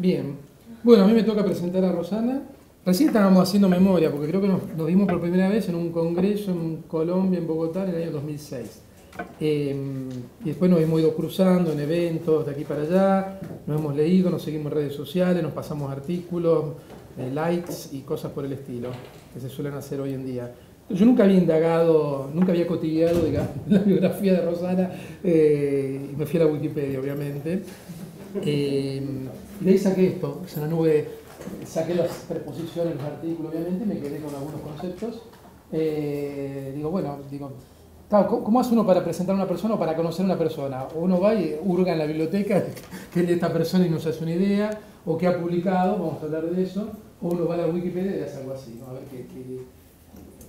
Bien. Bueno, a mí me toca presentar a Rosana. Recién estábamos haciendo memoria, porque creo que nos, vimos por primera vez en un congreso en Colombia, en Bogotá, en el año 2006. Eh, y después nos hemos ido cruzando en eventos de aquí para allá, nos hemos leído, nos seguimos en redes sociales, nos pasamos artículos, eh, likes y cosas por el estilo, que se suelen hacer hoy en día. Yo nunca había indagado, nunca había cotilleado digamos, la biografía de Rosana, eh, y me fui a la Wikipedia, obviamente. De ahí saqué esto, es una nube, saqué las preposiciones, los artículos, obviamente, me quedé con algunos conceptos. Eh, digo, bueno, digo, ¿cómo- ¿cómo hace uno para presentar a una persona o para conocer a una persona? O uno va y hurga en la biblioteca que es de esta persona y no se hace una idea, o que ha publicado, vamos a hablar de eso, o uno va a la Wikipedia y hace algo así, a ver qué, qué-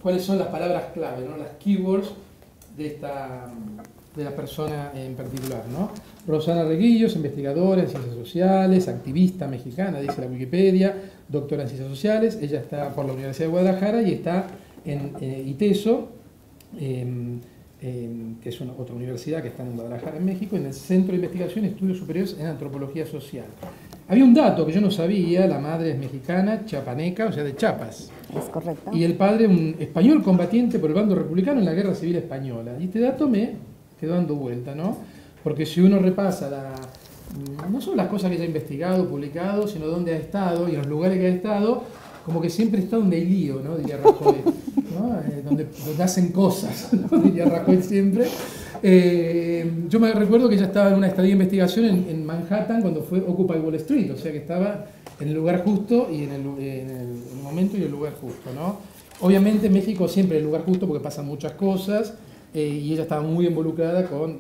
cuáles son las palabras clave, ¿no? las keywords de, esta, de la persona en particular. ¿no? Rosana Reguillos, investigadora en ciencias sociales, activista mexicana, dice la Wikipedia, doctora en ciencias sociales, ella está por la Universidad de Guadalajara y está en eh, ITESO, em, em, que es una, otra universidad que está en Guadalajara, en México, en el Centro de Investigación y Estudios Superiores en Antropología Social. Había un dato que yo no sabía, la madre es mexicana, chapaneca, o sea, de Chiapas. Es correcto. Y el padre, un español combatiente por el bando republicano en la Guerra Civil Española. Y este dato me quedó dando vuelta, ¿no? Porque si uno repasa la, no solo las cosas que ya ha investigado, publicado, sino dónde ha estado y los lugares que ha estado, como que siempre está donde hay lío, ¿no? Diría Rajoy, ¿no? Eh, donde, donde hacen cosas, ¿no? Diría Rajoy siempre. Eh, yo me recuerdo que ella estaba en una estadía de investigación en, en Manhattan cuando fue Occupy Wall Street, o sea que estaba en el lugar justo y en el- en el momento y el lugar justo, ¿no? Obviamente México siempre es el lugar justo porque pasan muchas cosas eh, y ella estaba muy involucrada con eh,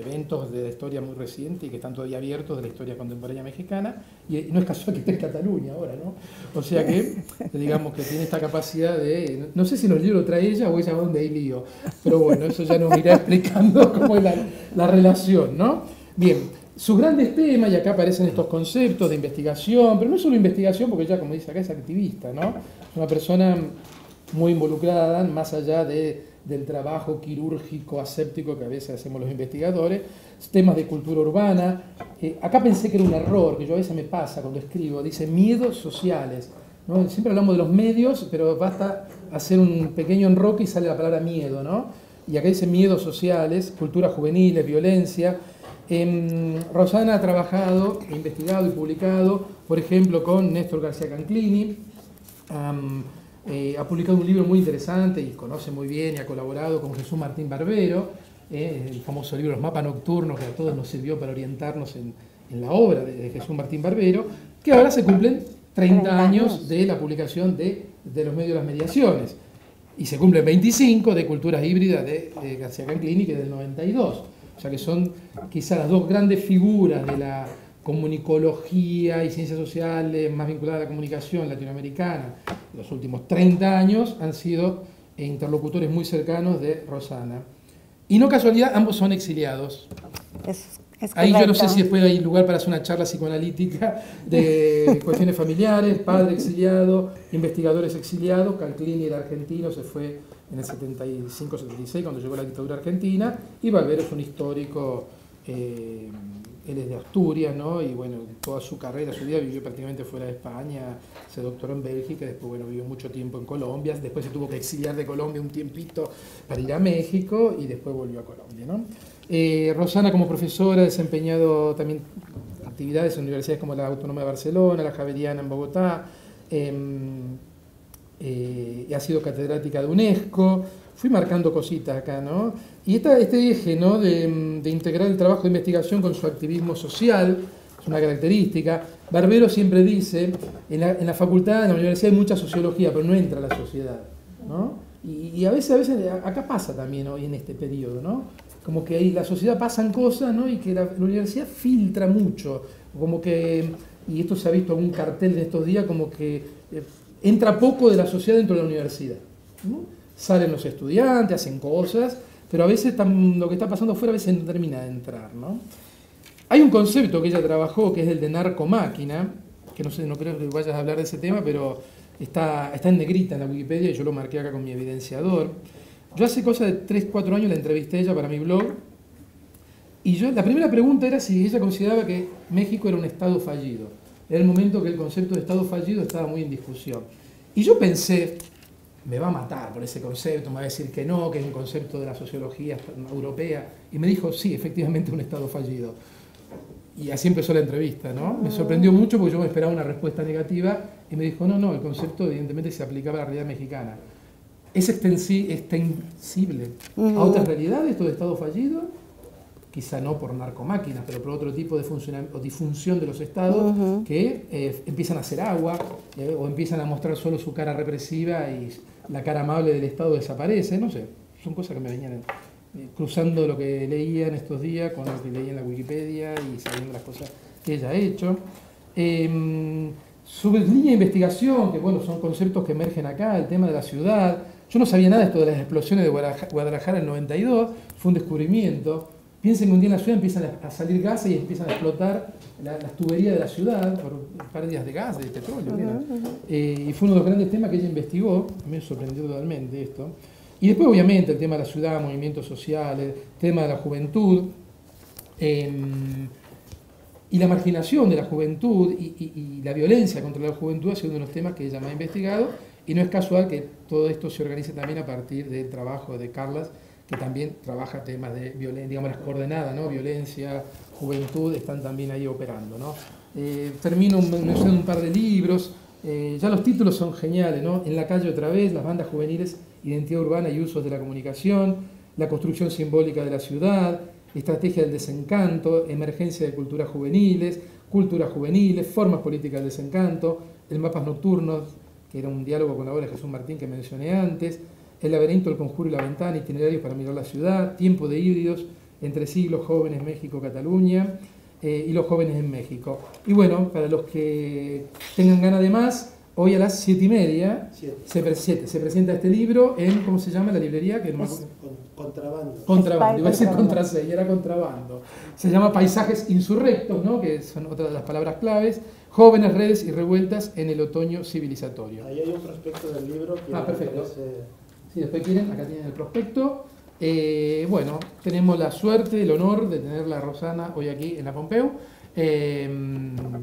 eventos de la historia muy reciente y que están todavía abiertos de la historia contemporánea mexicana y, y no es casual que esté en Cataluña ahora, ¿no? O sea que digamos que tiene esta capacidad de, no sé si los libros trae ella o ella va donde hay lío, pero bueno, eso ya nos irá explicando cómo es la, la relación, ¿no? Bien, sus grandes temas, y acá aparecen estos conceptos de investigación, pero no solo investigación, porque ella, como dice acá, es activista, ¿no? Una persona muy involucrada, más allá de- del trabajo quirúrgico, aséptico que a veces hacemos los investigadores, temas de cultura urbana. Eh, acá pensé que era un error, que yo a veces me pasa cuando escribo, dice miedos sociales. ¿no? Siempre hablamos de los medios, pero basta hacer un pequeño enroque y sale la palabra miedo, ¿no? Y acá dice miedos sociales, cultura juveniles, violencia. Em, Rosana ha trabajado, investigado y publicado, por ejemplo, con Néstor García Canclini, eh, ha publicado un libro muy interesante y conoce muy bien y ha colaborado con Jesús Martín Barbero, eh, el famoso libro Los mapas nocturnos que a todos nos sirvió para orientarnos en, en la obra de, de Jesús Martín Barbero, que ahora se cumplen 30 30 años años. de la publicación de, de los medios de las mediaciones y se cumplen 25 de Culturas Híbridas de, de García Canclini, que es del 92. O sea que son quizás las dos grandes figuras de la comunicología y ciencias sociales más vinculadas a la comunicación latinoamericana los últimos 30 años han sido interlocutores muy cercanos de Rosana. Y no casualidad, ambos son exiliados. Es, es Ahí yo no sé si después hay lugar para hacer una charla psicoanalítica de cuestiones familiares, padre exiliado, investigadores exiliados. Calclini era argentino, se fue en el 75-76 cuando llegó la dictadura argentina. Y Valverde es un histórico, eh, él es de Asturias, ¿no? Y bueno, toda su carrera, su vida vivió prácticamente fuera de España, se doctoró en Bélgica, después bueno, vivió mucho tiempo en Colombia, después se tuvo que exiliar de Colombia un tiempito para ir a México y después volvió a Colombia, ¿no? Eh, Rosana como profesora ha desempeñado también actividades en universidades como la Autónoma de Barcelona, la Javeriana en Bogotá, em, eh, ha sido catedrática de UNESCO. Fui marcando cositas acá, ¿no? Y esta- este eje, ¿no? De, de integrar el trabajo de investigación con su activismo social, es una característica. Barbero siempre dice, en la, en la facultad, en la universidad hay mucha sociología, pero no entra la sociedad, ¿no? Y, y a veces, a veces, acá pasa también hoy en este periodo, ¿no? Como que ahí la sociedad pasan cosas, ¿no? Y que la, la universidad filtra mucho, como que, y esto se ha visto en un cartel de estos días, como que eh, entra poco de la sociedad dentro de la universidad. ¿no? Salen los estudiantes, hacen cosas, pero a veces lo que está pasando afuera a veces no termina de entrar, ¿no? Hay un concepto que ella trabajó que es el de narcomáquina, que no sé, no creo que vayas a hablar de ese tema, pero está, está en negrita en la Wikipedia y yo lo marqué acá con mi evidenciador. Yo hace cosa de 3, 4 años la entrevisté a ella para mi blog y yo, la primera pregunta era si ella consideraba que México era un estado fallido. era el momento que el concepto de Estado fallido estaba muy en discusión. Y yo pensé, me va a matar por ese concepto, me va a decir que no, que es un concepto de la sociología europea. Y me dijo, sí, efectivamente un Estado fallido. Y así empezó la entrevista, ¿no? Me sorprendió mucho porque yo me esperaba una respuesta negativa y me dijo, no, no, el concepto evidentemente se aplicaba a la realidad mexicana. ¿Es extensible a otras realidades todo Estado fallido? Quizá no por narcomáquinas, pero por otro tipo de o disfunción de los estados que eh, empiezan a hacer agua eh, o empiezan a mostrar solo su cara represiva y la cara amable del Estado desaparece, no sé, son cosas que me venían eh, cruzando lo que leía en estos días con lo que leía en la Wikipedia y sabiendo las cosas que ella ha hecho. Eh, línea de investigación, que bueno, son conceptos que emergen acá, el tema de la ciudad. Yo no sabía nada de esto de las explosiones de Guadalajara en el 92, fue un descubrimiento. Piensen que un día en la ciudad empiezan a salir gases y empiezan a explotar las tuberías de la ciudad por pérdidas de gas, de petróleo. Eh, y fue uno de los grandes temas que ella investigó, me sorprendió totalmente esto. Y después, obviamente, el tema de la ciudad, movimientos sociales, tema de la juventud. Em, y la marginación de la juventud y, la violencia contra la juventud ha sido uno de los temas que ella me ha investigado. Y no es casual que todo esto se organice también a partir del trabajo de Carlas que también trabaja temas de violencia, digamos las coordenadas, ¿no? Violencia, juventud, están también ahí operando, ¿no? Eh, termino mencionando un par de libros, eh, ya los títulos son geniales, ¿no? En la calle otra vez, las bandas juveniles, identidad urbana y usos de la comunicación, la construcción simbólica de la ciudad, estrategia del desencanto, emergencia de culturas juveniles, culturas juveniles, formas políticas del desencanto, el mapas nocturnos, que era un diálogo con la obra de Jesús Martín que mencioné antes, el laberinto, el conjuro y la ventana, itinerarios para mirar la ciudad, tiempo de híbridos, entre siglos, jóvenes, México, Cataluña, eh, y los jóvenes en México. Y bueno, para los que tengan ganas de más, hoy a las siete y media se, presenta este libro en, ¿cómo se llama la librería? Que contrabando. Contrabando, iba a decir contraseña, era contrabando. Se llama Paisajes Insurrectos, ¿no? que son otras de las palabras claves. Jóvenes, redes y revueltas en el otoño civilizatorio. Ahí hay un prospecto del libro que ah, perfecto. Si después quieren, acá tienen el prospecto. Eh, bueno, tenemos la suerte, el honor de tenerla Rosana hoy aquí en la Pompeu. Eh,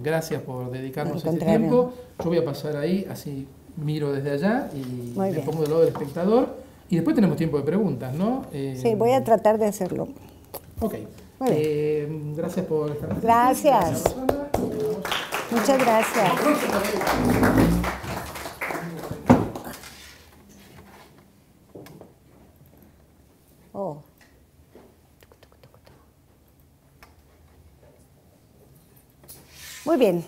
gracias por dedicarnos este tiempo. Yo voy a pasar ahí, así miro desde allá y me pongo del lado del espectador. Y después tenemos tiempo de preguntas, ¿no? Eh, sí, voy a tratar de hacerlo. Ok. gracias por estar aquí. Gracias. Muchas gracias. Oh. Muy bien.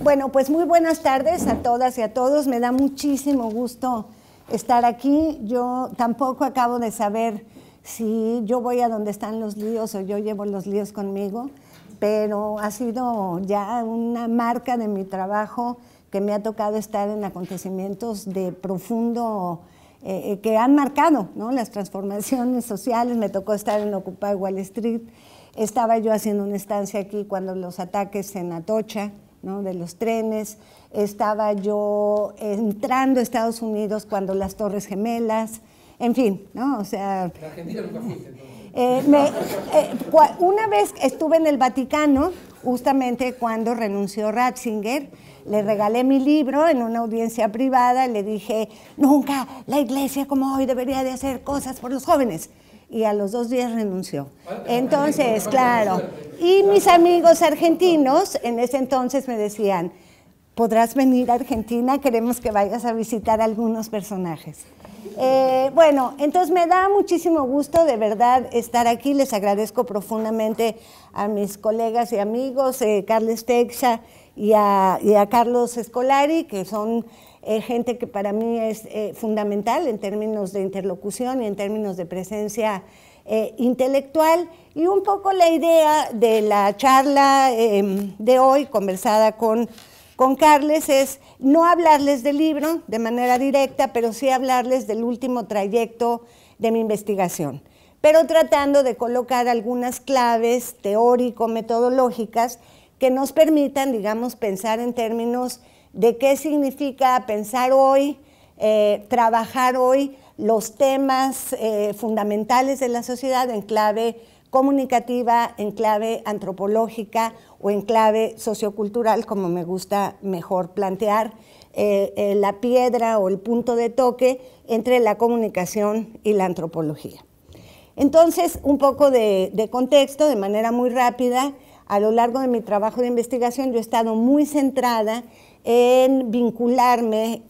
Bueno, pues muy buenas tardes a todas y a todos. Me da muchísimo gusto estar aquí. Yo tampoco acabo de saber si yo voy a donde están los líos o yo llevo los líos conmigo, pero ha sido ya una marca de mi trabajo que me ha tocado estar en acontecimientos de profundo eh, eh, que han marcado ¿no? las transformaciones sociales. Me tocó estar en Occupy Wall Street. Estaba yo haciendo una estancia aquí cuando los ataques en Atocha, ¿no? de los trenes. Estaba yo entrando a Estados Unidos cuando las Torres Gemelas. En fin, ¿no? O sea... Argentina nunca fuiste, eh, una vez estuve en el Vaticano, justamente cuando renunció Ratzinger, le regalé mi libro en una audiencia privada, le dije, nunca la iglesia como hoy debería de hacer cosas por los jóvenes. Y a los dos días renunció. Entonces, claro. Y mis amigos argentinos en ese entonces me decían, podrás venir a Argentina, queremos que vayas a visitar algunos personajes. Eh, bueno, entonces me da muchísimo gusto de verdad estar aquí. Les agradezco profundamente a mis colegas y amigos, eh, Carles Texa y a, Carlos Escolari, que son eh, gente que para mí es eh, fundamental en términos de interlocución y en términos de presencia eh, intelectual. Y un poco la idea de la charla em, de hoy, conversada con, con Carles, es no hablarles del libro de manera directa, pero sí hablarles del último trayecto de mi investigación pero tratando de colocar algunas claves teórico-metodológicas que nos permitan, digamos, pensar en términos de qué significa pensar hoy, eh, trabajar hoy los temas eh, fundamentales de la sociedad en clave comunicativa, en clave antropológica o en clave sociocultural, como me gusta mejor plantear, eh, la piedra o el punto de toque entre la comunicación y la antropología. Entonces, un poco de, contexto, de manera muy rápida, a lo largo de mi trabajo de investigación yo he estado muy centrada en vincularme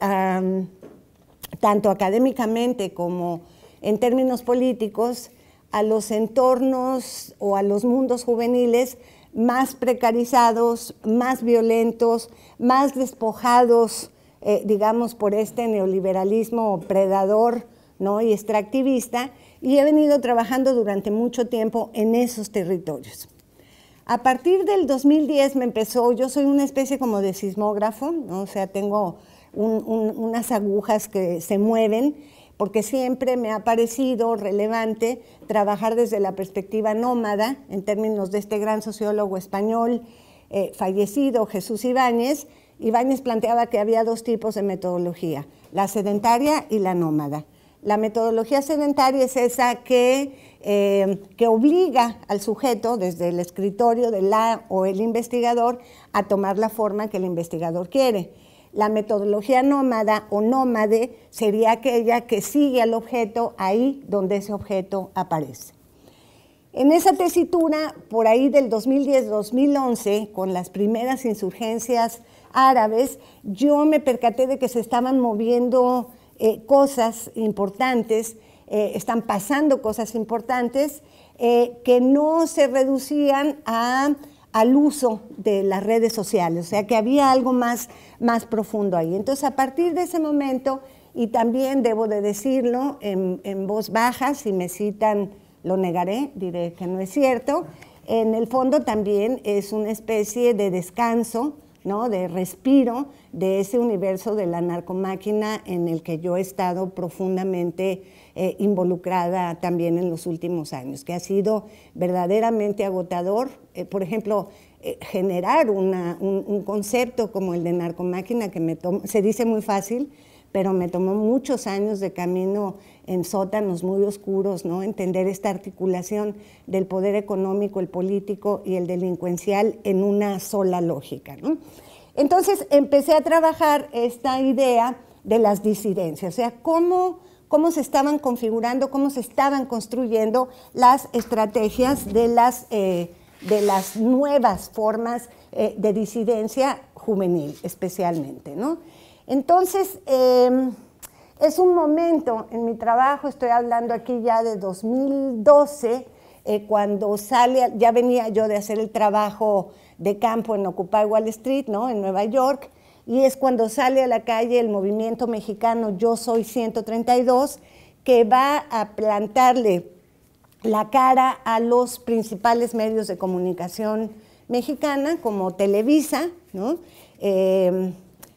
tanto académicamente como en términos políticos a los entornos o a los mundos juveniles más precarizados, más violentos, más despojados, eh, digamos, por este neoliberalismo predador ¿no? y extractivista, y he venido trabajando durante mucho tiempo en esos territorios. A partir del 2010 me empezó, yo soy una especie como de sismógrafo, o sea, tengo unas agujas que se mueven porque siempre me ha parecido relevante trabajar desde la perspectiva nómada, en términos de este gran sociólogo español eh, fallecido, Jesús Ibáñez. Ibáñez planteaba que había dos tipos de metodología, la sedentaria y la nómada. La metodología sedentaria es esa que, eh, que obliga al sujeto, desde el escritorio de la o el investigador, a tomar la forma que el investigador quiere la metodología nómada o nómade sería aquella que sigue al objeto ahí donde ese objeto aparece. En esa tesitura, por ahí del 2010-2011, con las primeras insurgencias árabes, yo me percaté de que se estaban moviendo eh, cosas importantes, eh, están pasando cosas importantes eh, que no se reducían a al uso de las redes sociales, o sea que había algo más, más profundo ahí. Entonces a partir de ese momento, y también debo de decirlo en, voz baja, si me citan lo negaré, diré que no es cierto, en el fondo también es una especie de descanso, ¿no? de respiro de ese universo de la narcomáquina en el que yo he estado profundamente eh, involucrada también en los últimos años, que ha sido verdaderamente agotador. Eh, por ejemplo, eh, generar un, concepto como el de narcomáquina, que se dice muy fácil, pero me tomó muchos años de camino en sótanos muy oscuros, ¿no? Entender esta articulación del poder económico, el político y el delincuencial en una sola lógica, Entonces empecé a trabajar esta idea de las disidencias, o sea, cómo cómo se estaban configurando, cómo se estaban construyendo las estrategias de las, eh, de las nuevas formas eh, de disidencia juvenil, especialmente. ¿no? Entonces, em, es un momento en mi trabajo, estoy hablando aquí ya de 2012, eh, cuando sale, ya venía yo de hacer el trabajo de campo en Occupy Wall Street, ¿no? en Nueva York, y es cuando sale a la calle el movimiento mexicano Yo Soy 132, que va a plantarle la cara a los principales medios de comunicación mexicana, como Televisa, eh,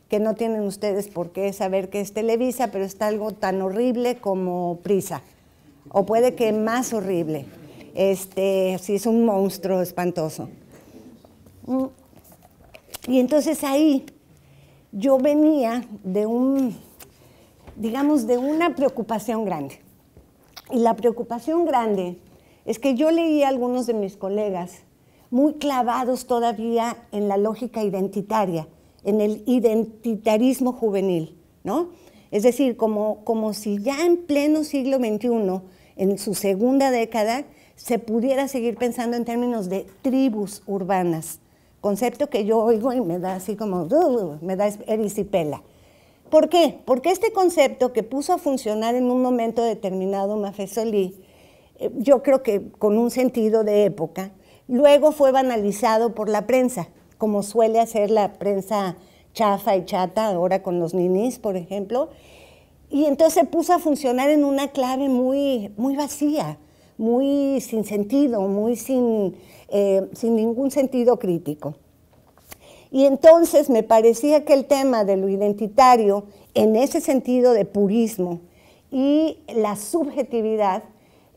que no tienen ustedes por qué saber qué es Televisa, pero está algo tan horrible como Prisa, o puede que más horrible. Este, sí, es un monstruo espantoso. Y entonces ahí yo venía de un, digamos, de una preocupación grande. Y la preocupación grande es que yo leía a algunos de mis colegas muy clavados todavía en la lógica identitaria, en el identitarismo juvenil, ¿no? Es decir, como, como si ya en pleno siglo XXI, en su segunda década, se pudiera seguir pensando en términos de tribus urbanas, concepto que yo oigo y me da así como, me da erisipela. ¿Por qué? Porque este concepto que puso a funcionar en un momento determinado Mafesolí, eh, yo creo que con un sentido de época, luego fue banalizado por la prensa, como suele hacer la prensa chafa y chata ahora con los ninis, por ejemplo, y entonces puso a funcionar en una clave muy, muy vacía, muy sin sentido, muy sin, eh, sin ningún sentido crítico. Y entonces me parecía que el tema de lo identitario, en ese sentido de purismo y la subjetividad,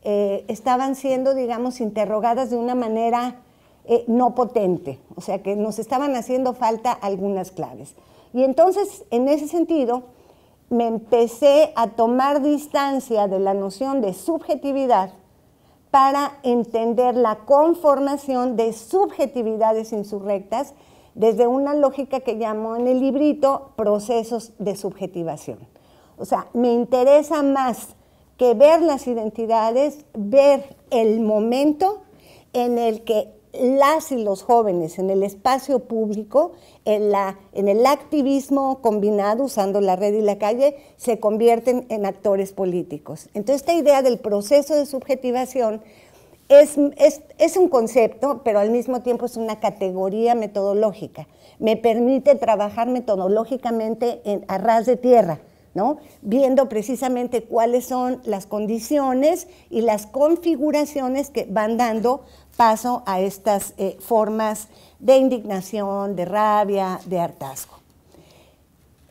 eh, estaban siendo, digamos, interrogadas de una manera eh, no potente, o sea que nos estaban haciendo falta algunas claves. Y entonces, en ese sentido, me empecé a tomar distancia de la noción de subjetividad para entender la conformación de subjetividades insurrectas desde una lógica que llamo en el librito procesos de subjetivación. O sea, me interesa más que ver las identidades, ver el momento en el que las y los jóvenes en el espacio público, en, la, en el activismo combinado, usando la red y la calle, se convierten en actores políticos. Entonces, esta idea del proceso de subjetivación es, es, es, un concepto, pero al mismo tiempo es una categoría metodológica. Me permite trabajar metodológicamente en, a ras de tierra viendo precisamente cuáles son las condiciones y las configuraciones que van dando paso a estas eh, formas de indignación, de rabia, de hartazgo.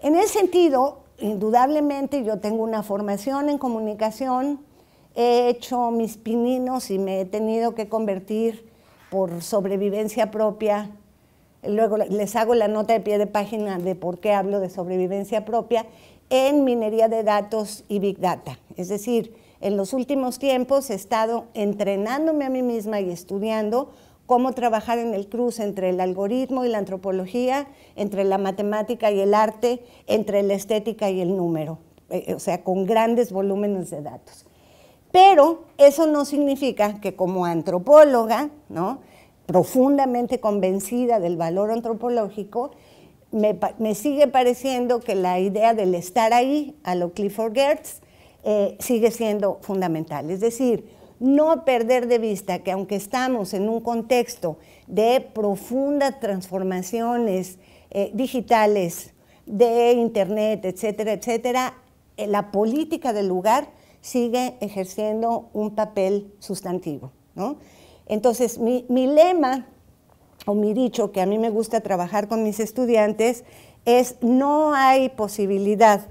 En ese sentido, indudablemente yo tengo una formación en comunicación, he hecho mis pininos y me he tenido que convertir por sobrevivencia propia. Luego les hago la nota de pie de página de por qué hablo de sobrevivencia propia en minería de datos y Big Data. Es decir, en los últimos tiempos he estado entrenándome a mí misma y estudiando cómo trabajar en el cruce entre el algoritmo y la antropología, entre la matemática y el arte, entre la estética y el número, eh, o sea, con grandes volúmenes de datos. Pero eso no significa que como antropóloga, ¿no? profundamente convencida del valor antropológico, me, sigue pareciendo que la idea del estar ahí, a lo Clifford Gertz, eh, sigue siendo fundamental. Es decir, no perder de vista que aunque estamos en un contexto de profundas transformaciones eh, digitales, de Internet, etcétera, etcétera, eh, la política del lugar sigue ejerciendo un papel sustantivo. Entonces, mi, mi lema o mi dicho que a mí me gusta trabajar con mis estudiantes es no hay posibilidad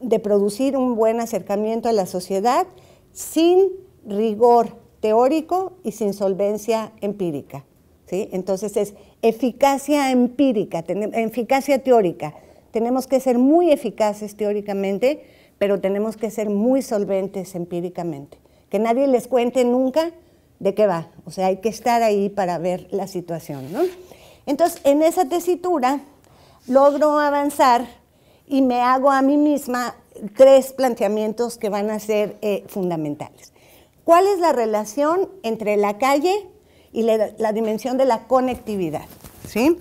de producir un buen acercamiento a la sociedad sin rigor teórico y sin solvencia empírica. ¿sí? Entonces es eficacia empírica, eficacia teórica. Tenemos que ser muy eficaces teóricamente, pero tenemos que ser muy solventes empíricamente. Que nadie les cuente nunca de qué va. O sea, hay que estar ahí para ver la situación. ¿no? Entonces, en esa tesitura logro avanzar y me hago a mí misma tres planteamientos que van a ser eh, fundamentales. ¿Cuál es la relación entre la calle y la, dimensión de la conectividad? ¿sí?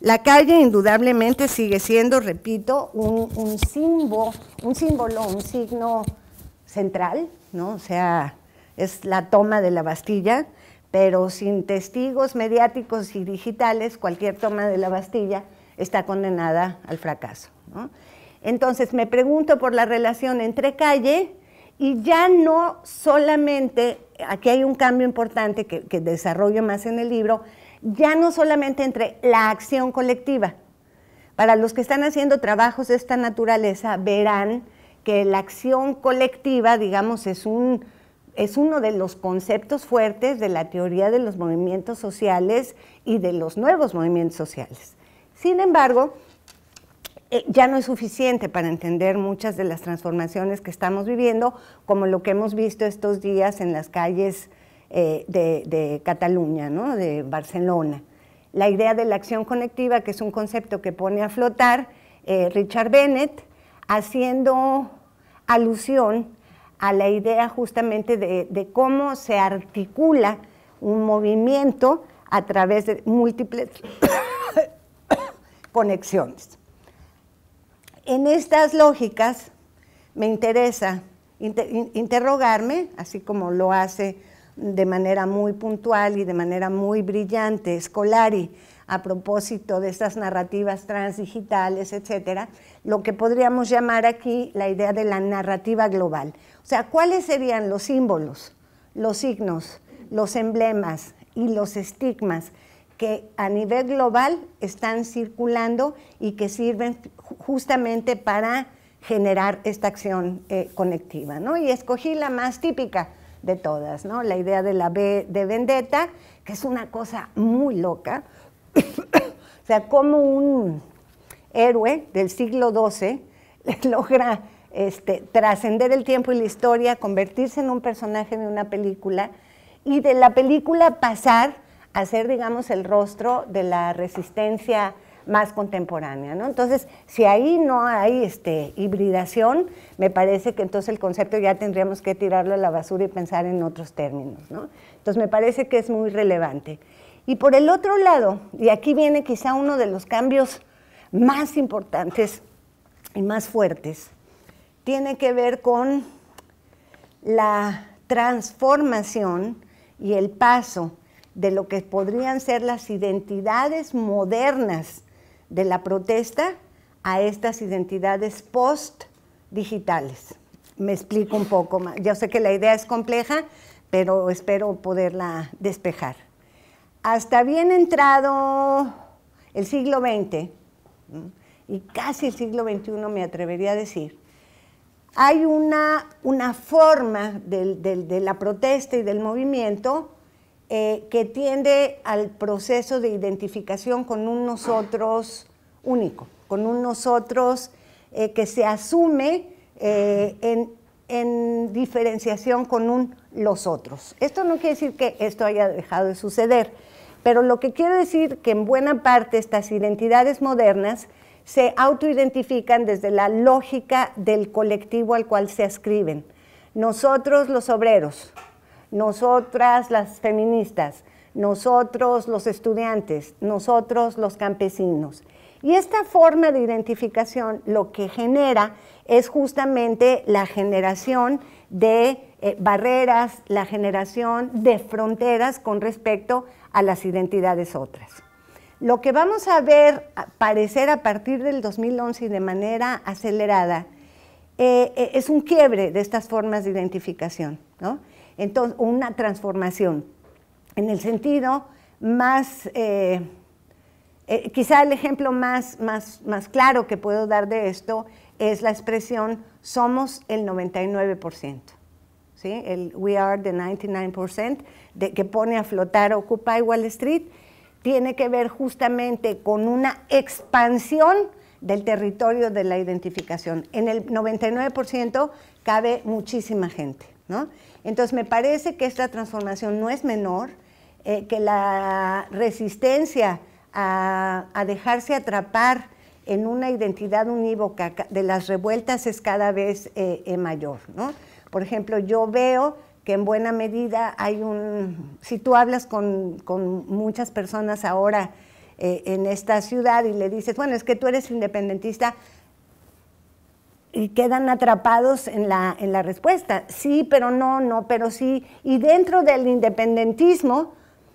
La calle indudablemente sigue siendo, repito, un, símbolo, un símbolo, un signo central, ¿no? O sea, es la toma de la Bastilla, pero sin testigos mediáticos y digitales, cualquier toma de la Bastilla está condenada al fracaso. Entonces me pregunto por la relación entre calle y ya no solamente, aquí hay un cambio importante que, desarrollo más en el libro, ya no solamente entre la acción colectiva. Para los que están haciendo trabajos de esta naturaleza, verán que la acción colectiva, digamos, es un, es uno de los conceptos fuertes de la teoría de los movimientos sociales y de los nuevos movimientos sociales. Sin embargo, eh, ya no es suficiente para entender muchas de las transformaciones que estamos viviendo, como lo que hemos visto estos días en las calles eh, de, Cataluña, de Barcelona. La idea de la acción conectiva, que es un concepto que pone a flotar eh, Richard Bennett, haciendo alusión a la idea justamente de, cómo se articula un movimiento a través de múltiples conexiones. En estas lógicas me interesa interrogarme, así como lo hace de manera muy puntual y de manera muy brillante Scolari a propósito de estas narrativas transdigitales, etcétera, lo que podríamos llamar aquí la idea de la narrativa global. O sea, ¿cuáles serían los símbolos, los signos, los emblemas y los estigmas que a nivel global están circulando y que sirven justamente para generar esta acción eh, conectiva? ¿no? Y escogí la más típica de todas, ¿no? la idea de la B de vendetta, que es una cosa muy loca. o sea, como un héroe del siglo XII logra este, trascender el tiempo y la historia, convertirse en un personaje de una película y de la película pasar a ser, digamos, el rostro de la resistencia más contemporánea. ¿no? Entonces, si ahí no hay este, hibridación, me parece que entonces el concepto ya tendríamos que tirarlo a la basura y pensar en otros términos. ¿no? Entonces, me parece que es muy relevante. Y por el otro lado, y aquí viene quizá uno de los cambios más importantes y más fuertes, tiene que ver con la transformación y el paso de lo que podrían ser las identidades modernas de la protesta a estas identidades post-digitales. Me explico un poco más. Yo sé que la idea es compleja, pero espero poderla despejar. Hasta bien entrado el siglo XX, y casi el siglo XXI me atrevería a decir, hay una, una forma de la protesta y del movimiento eh, que tiende al proceso de identificación con un nosotros único, con un nosotros eh, que se asume eh, en, en, diferenciación con un los otros. Esto no quiere decir que esto haya dejado de suceder, pero lo que quiero decir que en buena parte estas identidades modernas se autoidentifican desde la lógica del colectivo al cual se ascriben. Nosotros los obreros, nosotras las feministas, nosotros los estudiantes, nosotros los campesinos. Y esta forma de identificación lo que genera es justamente la generación de eh, barreras, la generación de fronteras con respecto a las identidades otras. Lo que vamos a ver aparecer a partir del 2011 y de manera acelerada eh, eh, es un quiebre de estas formas de identificación. ¿no? Entonces, una transformación. En el sentido más, eh, eh, quizá el ejemplo más, más, más claro que puedo dar de esto es la expresión somos el 99%. ¿sí? El we are the 99% de, que pone a flotar Occupy Wall Street tiene que ver justamente con una expansión del territorio de la identificación. En el 99% cabe muchísima gente. ¿No? Entonces me parece que esta transformación no es menor, eh, que la resistencia a, dejarse atrapar en una identidad unívoca de las revueltas es cada vez eh, eh, mayor. Por ejemplo, yo veo que en buena medida hay un, si tú hablas con muchas personas ahora en esta ciudad y le dices, bueno, es que tú eres independentista, y quedan atrapados en la, en la respuesta. Sí, pero no, no, pero sí. Y dentro del independentismo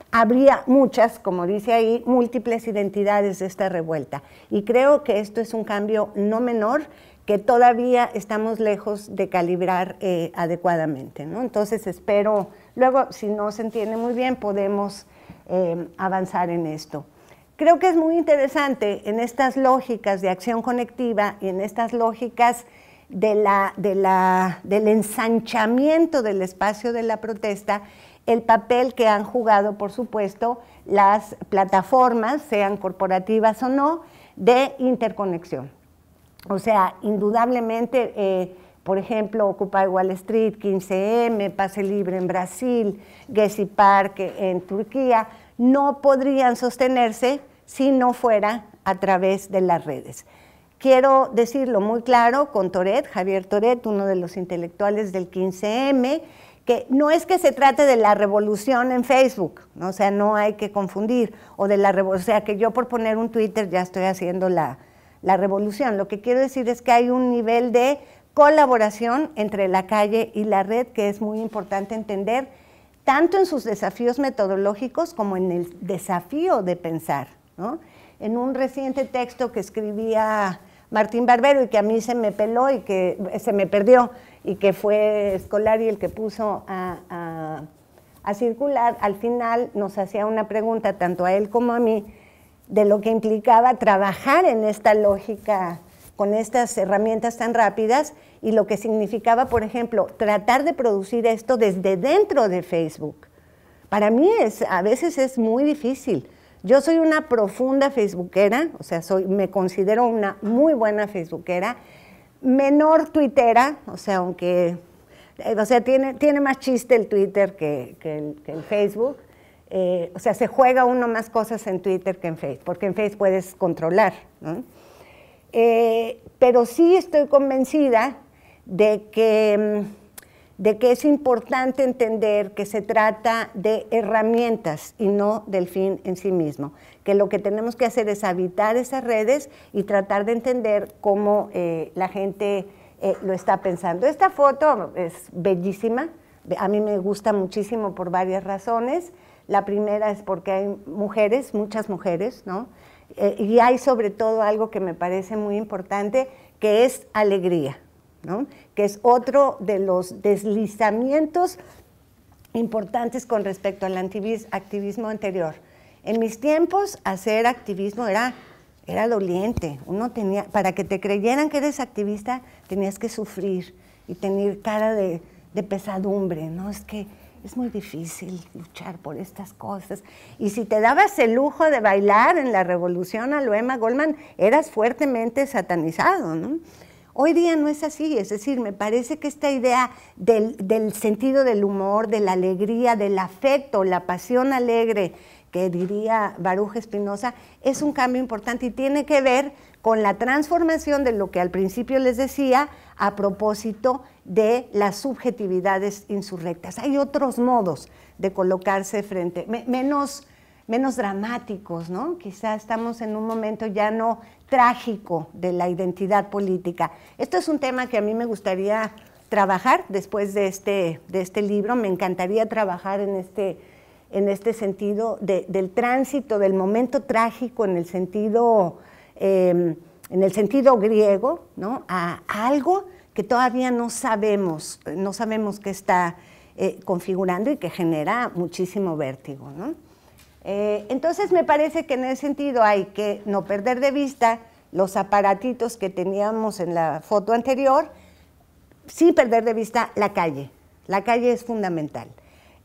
habría muchas, como dice ahí, múltiples identidades de esta revuelta. Y creo que esto es un cambio no menor que todavía estamos lejos de calibrar eh, adecuadamente. ¿no? Entonces espero, luego si no se entiende muy bien, podemos eh, avanzar en esto. Creo que es muy interesante en estas lógicas de acción conectiva y en estas lógicas del ensanchamiento del espacio de la protesta, el papel que han jugado, por supuesto, las plataformas, sean corporativas o no, de interconexión. O sea, indudablemente, eh, por ejemplo, Occupy Wall Street, 15M, Pase Libre en Brasil, Gezi Park en Turquía, no podrían sostenerse si no fuera a través de las redes. Quiero decirlo muy claro con Toret, Javier Toret, uno de los intelectuales del 15M, que no es que se trate de la revolución en Facebook, o sea, no hay que confundir, o de la o sea, que yo por poner un Twitter ya estoy haciendo la, la revolución. Lo que quiero decir es que hay un nivel de colaboración entre la calle y la red que es muy importante entender, tanto en sus desafíos metodológicos como en el desafío de pensar. En un reciente texto que escribía Martín Barbero y que a mí se me peló y que se me perdió y que fue escolar y el que puso a, a circular, al final nos hacía una pregunta tanto a él como a mí de lo que implicaba trabajar en esta lógica con estas herramientas tan rápidas y lo que significaba, por ejemplo, tratar de producir esto desde dentro de Facebook. Para mí es, a veces es muy difícil yo soy una profunda facebookera, o sea, soy, me considero una muy buena facebookera, menor tuitera, o sea, aunque, eh, o sea, tiene, tiene más chiste el Twitter que, el, Facebook. Eh, o sea, se juega uno más cosas en Twitter que en Facebook, porque en Facebook puedes controlar. Eh, pero sí estoy convencida de que, de que es importante entender que se trata de herramientas y no del fin en sí mismo que lo que tenemos que hacer es habitar esas redes y tratar de entender cómo eh, la gente eh, lo está pensando. Esta foto es bellísima, a mí me gusta muchísimo por varias razones. La primera es porque hay mujeres, muchas mujeres, ¿no? Eh, y hay sobre todo algo que me parece muy importante, que es alegría, ¿no? Que es otro de los deslizamientos importantes con respecto al activismo anterior en mis tiempos, hacer activismo era, era doliente. Uno tenía, para que te creyeran que eres activista, tenías que sufrir y tener cara de, pesadumbre, ¿no? Es que es muy difícil luchar por estas cosas. Y si te dabas el lujo de bailar en la revolución a lo Emma Goldman, eras fuertemente satanizado, ¿no? Hoy día no es así, es decir, me parece que esta idea del, sentido del humor, de la alegría, del afecto, la pasión alegre, que diría Baruch Espinosa, es un cambio importante y tiene que ver con la transformación de lo que al principio les decía a propósito de las subjetividades insurrectas. Hay otros modos de colocarse frente, menos, menos dramáticos, ¿no? Quizá estamos en un momento ya no trágico de la identidad política. Esto es un tema que a mí me gustaría trabajar después de este, de este libro, me encantaría trabajar en este en este sentido del tránsito, del momento trágico en el sentido, em, en el sentido griego, ¿no? a, algo que todavía no sabemos, no sabemos qué está eh, configurando y que genera muchísimo vértigo. Eh, entonces me parece que en ese sentido hay que no perder de vista los aparatitos que teníamos en la foto anterior, sin perder de vista la calle. La calle es fundamental.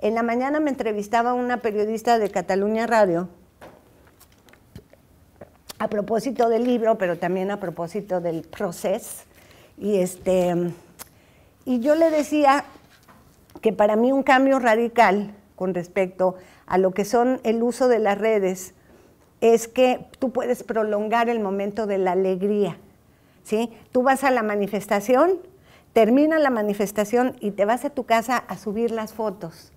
En la mañana me entrevistaba una periodista de Cataluña Radio a propósito del libro, pero también a propósito del proceso. Y, este, y yo le decía que para mí un cambio radical con respecto a lo que son el uso de las redes es que tú puedes prolongar el momento de la alegría. ¿sí? Tú vas a la manifestación, termina la manifestación y te vas a tu casa a subir las fotos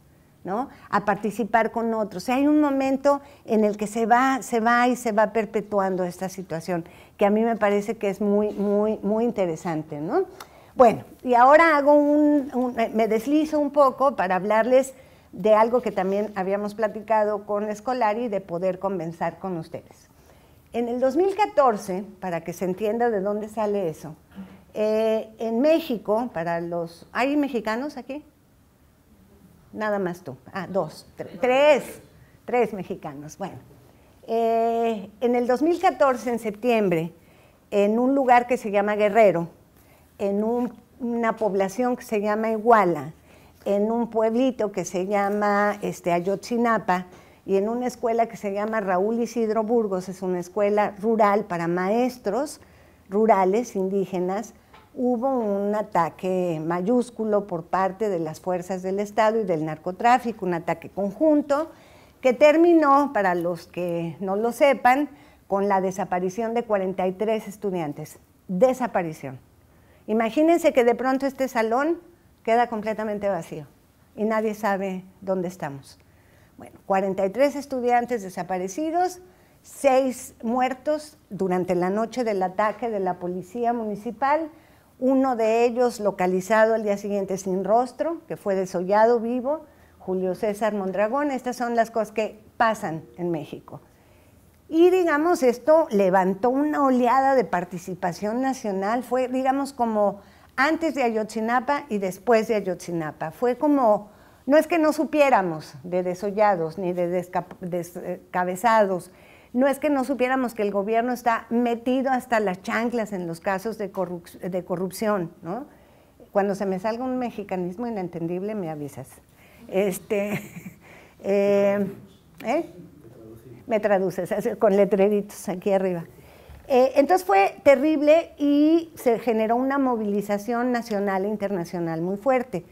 a participar con otros. hay un momento en el que se va, se va y se va perpetuando esta situación, que a mí me parece que es muy, muy, muy interesante. ¿no? Bueno, y ahora hago un, me deslizo un poco para hablarles de algo que también habíamos platicado con Escolari, de poder conversar con ustedes. En el 2014, para que se entienda de dónde sale eso, eh, en México, para los... ¿Hay mexicanos aquí? Nada más tú. Ah, dos, tres, tres mexicanos. Bueno, eh, en el 2014, en septiembre, en un lugar que se llama Guerrero, en una población que se llama Iguala, en un pueblito que se llama este, Ayotzinapa y en una escuela que se llama Raúl Isidro Burgos, es una escuela rural para maestros rurales indígenas, hubo un ataque mayúsculo por parte de las fuerzas del Estado y del narcotráfico, un ataque conjunto que terminó, para los que no lo sepan, con la desaparición de 43 estudiantes. Desaparición. Imagínense que de pronto este salón queda completamente vacío y nadie sabe dónde estamos. Bueno, 43 estudiantes desaparecidos, 6 muertos durante la noche del ataque de la policía municipal, uno de ellos localizado al día siguiente sin rostro, que fue desollado vivo, Julio César Mondragón. Estas son las cosas que pasan en México. Y digamos, esto levantó una oleada de participación nacional, fue digamos como antes de Ayotzinapa y después de Ayotzinapa. Fue como, no es que no supiéramos de desollados ni de descabezados, no es que no supiéramos que el gobierno está metido hasta las chanclas en los casos de, corrupción, ¿no? Cuando se me salga un mexicanismo inentendible, me avisas. Este, eh, ¿eh? Me traduces con letreritos aquí arriba. Eh, entonces fue terrible y se generó una movilización nacional e internacional muy fuerte.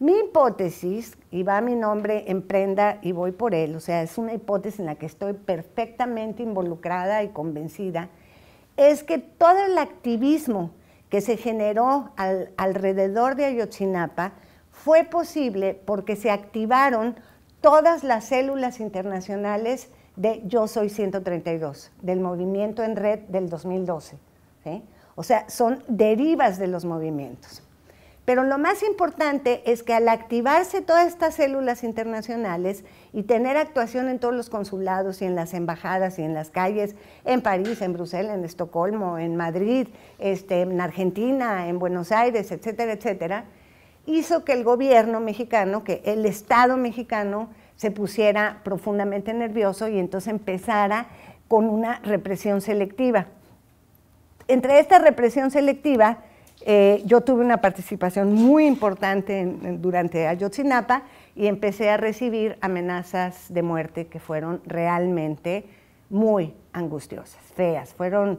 Mi hipótesis, y va mi nombre en prenda y voy por él, o sea, es una hipótesis en la que estoy perfectamente involucrada y convencida, es que todo el activismo que se generó alrededor de Ayotzinapa fue posible porque se activaron todas las células internacionales de Yo Soy 132, del movimiento en red del 2012. O sea, son derivas de los movimientos. Pero lo más importante es que al activarse todas estas células internacionales y tener actuación en todos los consulados y en las embajadas y en las calles, en París, en Bruselas, en Estocolmo, en Madrid, este, en Argentina, en Buenos Aires, etcétera, etcétera, hizo que el gobierno mexicano, que el Estado mexicano se pusiera profundamente nervioso y entonces empezara con una represión selectiva. Entre esta represión selectiva, eh, yo tuve una participación muy importante durante Ayotzinapa y empecé a recibir amenazas de muerte que fueron realmente muy angustiosas, feas. Fueron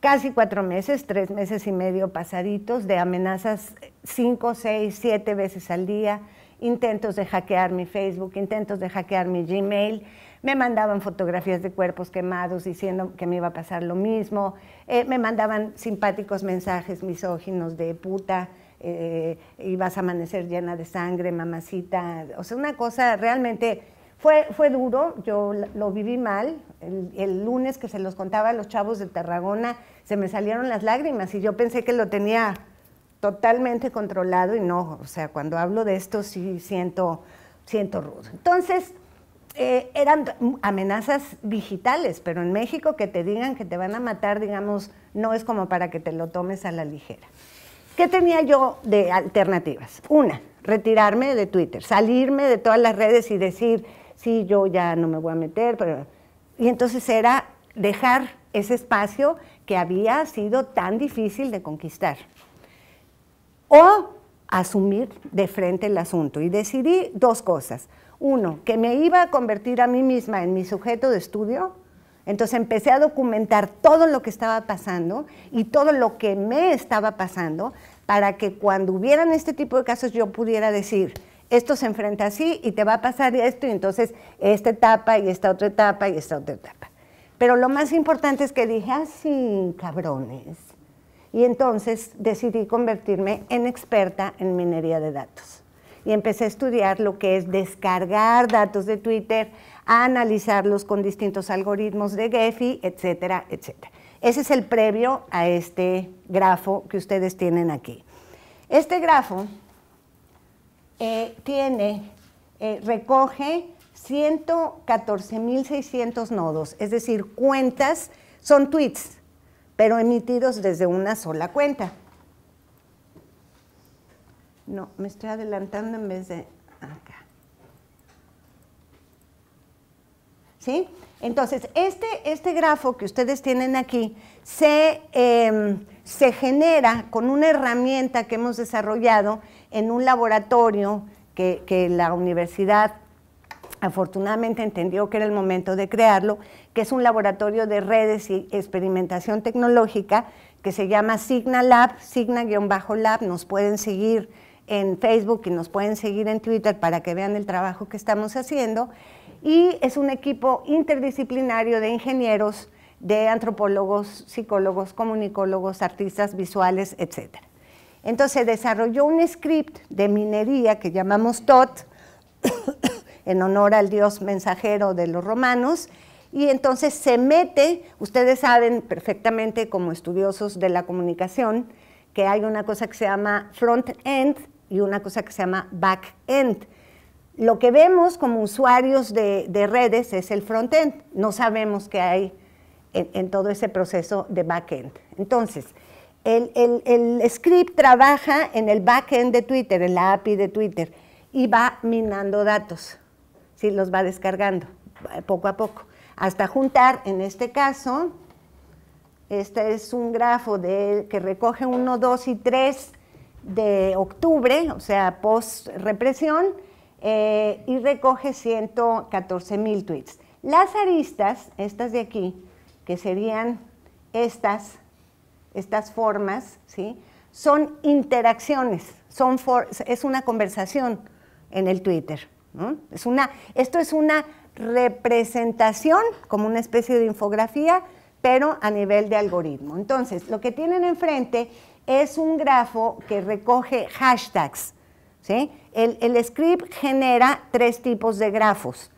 casi cuatro meses, tres meses y medio pasaditos de amenazas cinco, seis, siete veces al día, intentos de hackear mi Facebook, intentos de hackear mi Gmail, me mandaban fotografías de cuerpos quemados diciendo que me iba a pasar lo mismo, eh, me mandaban simpáticos mensajes misóginos de puta, eh, ibas a amanecer llena de sangre, mamacita, o sea, una cosa realmente fue, fue duro, yo lo viví mal, el, el, lunes que se los contaba a los chavos de Tarragona, se me salieron las lágrimas y yo pensé que lo tenía totalmente controlado y no, o sea, cuando hablo de esto sí siento, siento rudo. Entonces, eh, eran amenazas digitales, pero en México que te digan que te van a matar, digamos, no es como para que te lo tomes a la ligera. ¿Qué tenía yo de alternativas? Una, retirarme de Twitter, salirme de todas las redes y decir, sí, yo ya no me voy a meter, pero... Y entonces era dejar ese espacio que había sido tan difícil de conquistar. O asumir de frente el asunto. Y decidí dos cosas. Uno, que me iba a convertir a mí misma en mi sujeto de estudio. Entonces empecé a documentar todo lo que estaba pasando y todo lo que me estaba pasando para que cuando hubieran este tipo de casos yo pudiera decir, esto se enfrenta así y te va a pasar esto y entonces esta etapa y esta otra etapa y esta otra etapa. Pero lo más importante es que dije, ah, cabrones. Y entonces decidí convertirme en experta en minería de datos y empecé a estudiar lo que es descargar datos de Twitter, analizarlos con distintos algoritmos de Gephi, etcétera, etcétera. Ese es el previo a este grafo que ustedes tienen aquí. Este grafo eh, tiene, eh, recoge 114.600 nodos, es decir, cuentas, son tweets, pero emitidos desde una sola cuenta. No, me estoy adelantando en vez de acá. ¿Sí? Entonces, este, este grafo que ustedes tienen aquí se, em, se genera con una herramienta que hemos desarrollado en un laboratorio que, que la universidad afortunadamente entendió que era el momento de crearlo, que es un laboratorio de redes y experimentación tecnológica que se llama Signa Lab, Signa-Lab, nos pueden seguir en Facebook y nos pueden seguir en Twitter para que vean el trabajo que estamos haciendo. Y es un equipo interdisciplinario de ingenieros, de antropólogos, psicólogos, comunicólogos, artistas visuales, etc. Entonces desarrolló un script de minería que llamamos TOT, en honor al dios mensajero de los romanos, y entonces se mete, ustedes saben perfectamente como estudiosos de la comunicación, que hay una cosa que se llama front-end y una cosa que se llama back-end. Lo que vemos como usuarios de, redes es el front-end, no sabemos qué hay en, todo ese proceso de back-end. Entonces, el, script trabaja en el back-end de Twitter, en la API de Twitter, y va minando datos, ¿sí? los va descargando poco a poco, hasta juntar, en este caso, este es un grafo de, que recoge 1, 2 y 3 de octubre, o sea, post-represión, eh, y recoge 114 mil tweets. Las aristas, estas de aquí, que serían estas, estas formas, ¿sí? son interacciones, son es una conversación en el Twitter. Es una, esto es una representación, como una especie de infografía, pero a nivel de algoritmo. Entonces, lo que tienen enfrente es un grafo que recoge hashtags. ¿sí? El, el script genera tres tipos de grafos.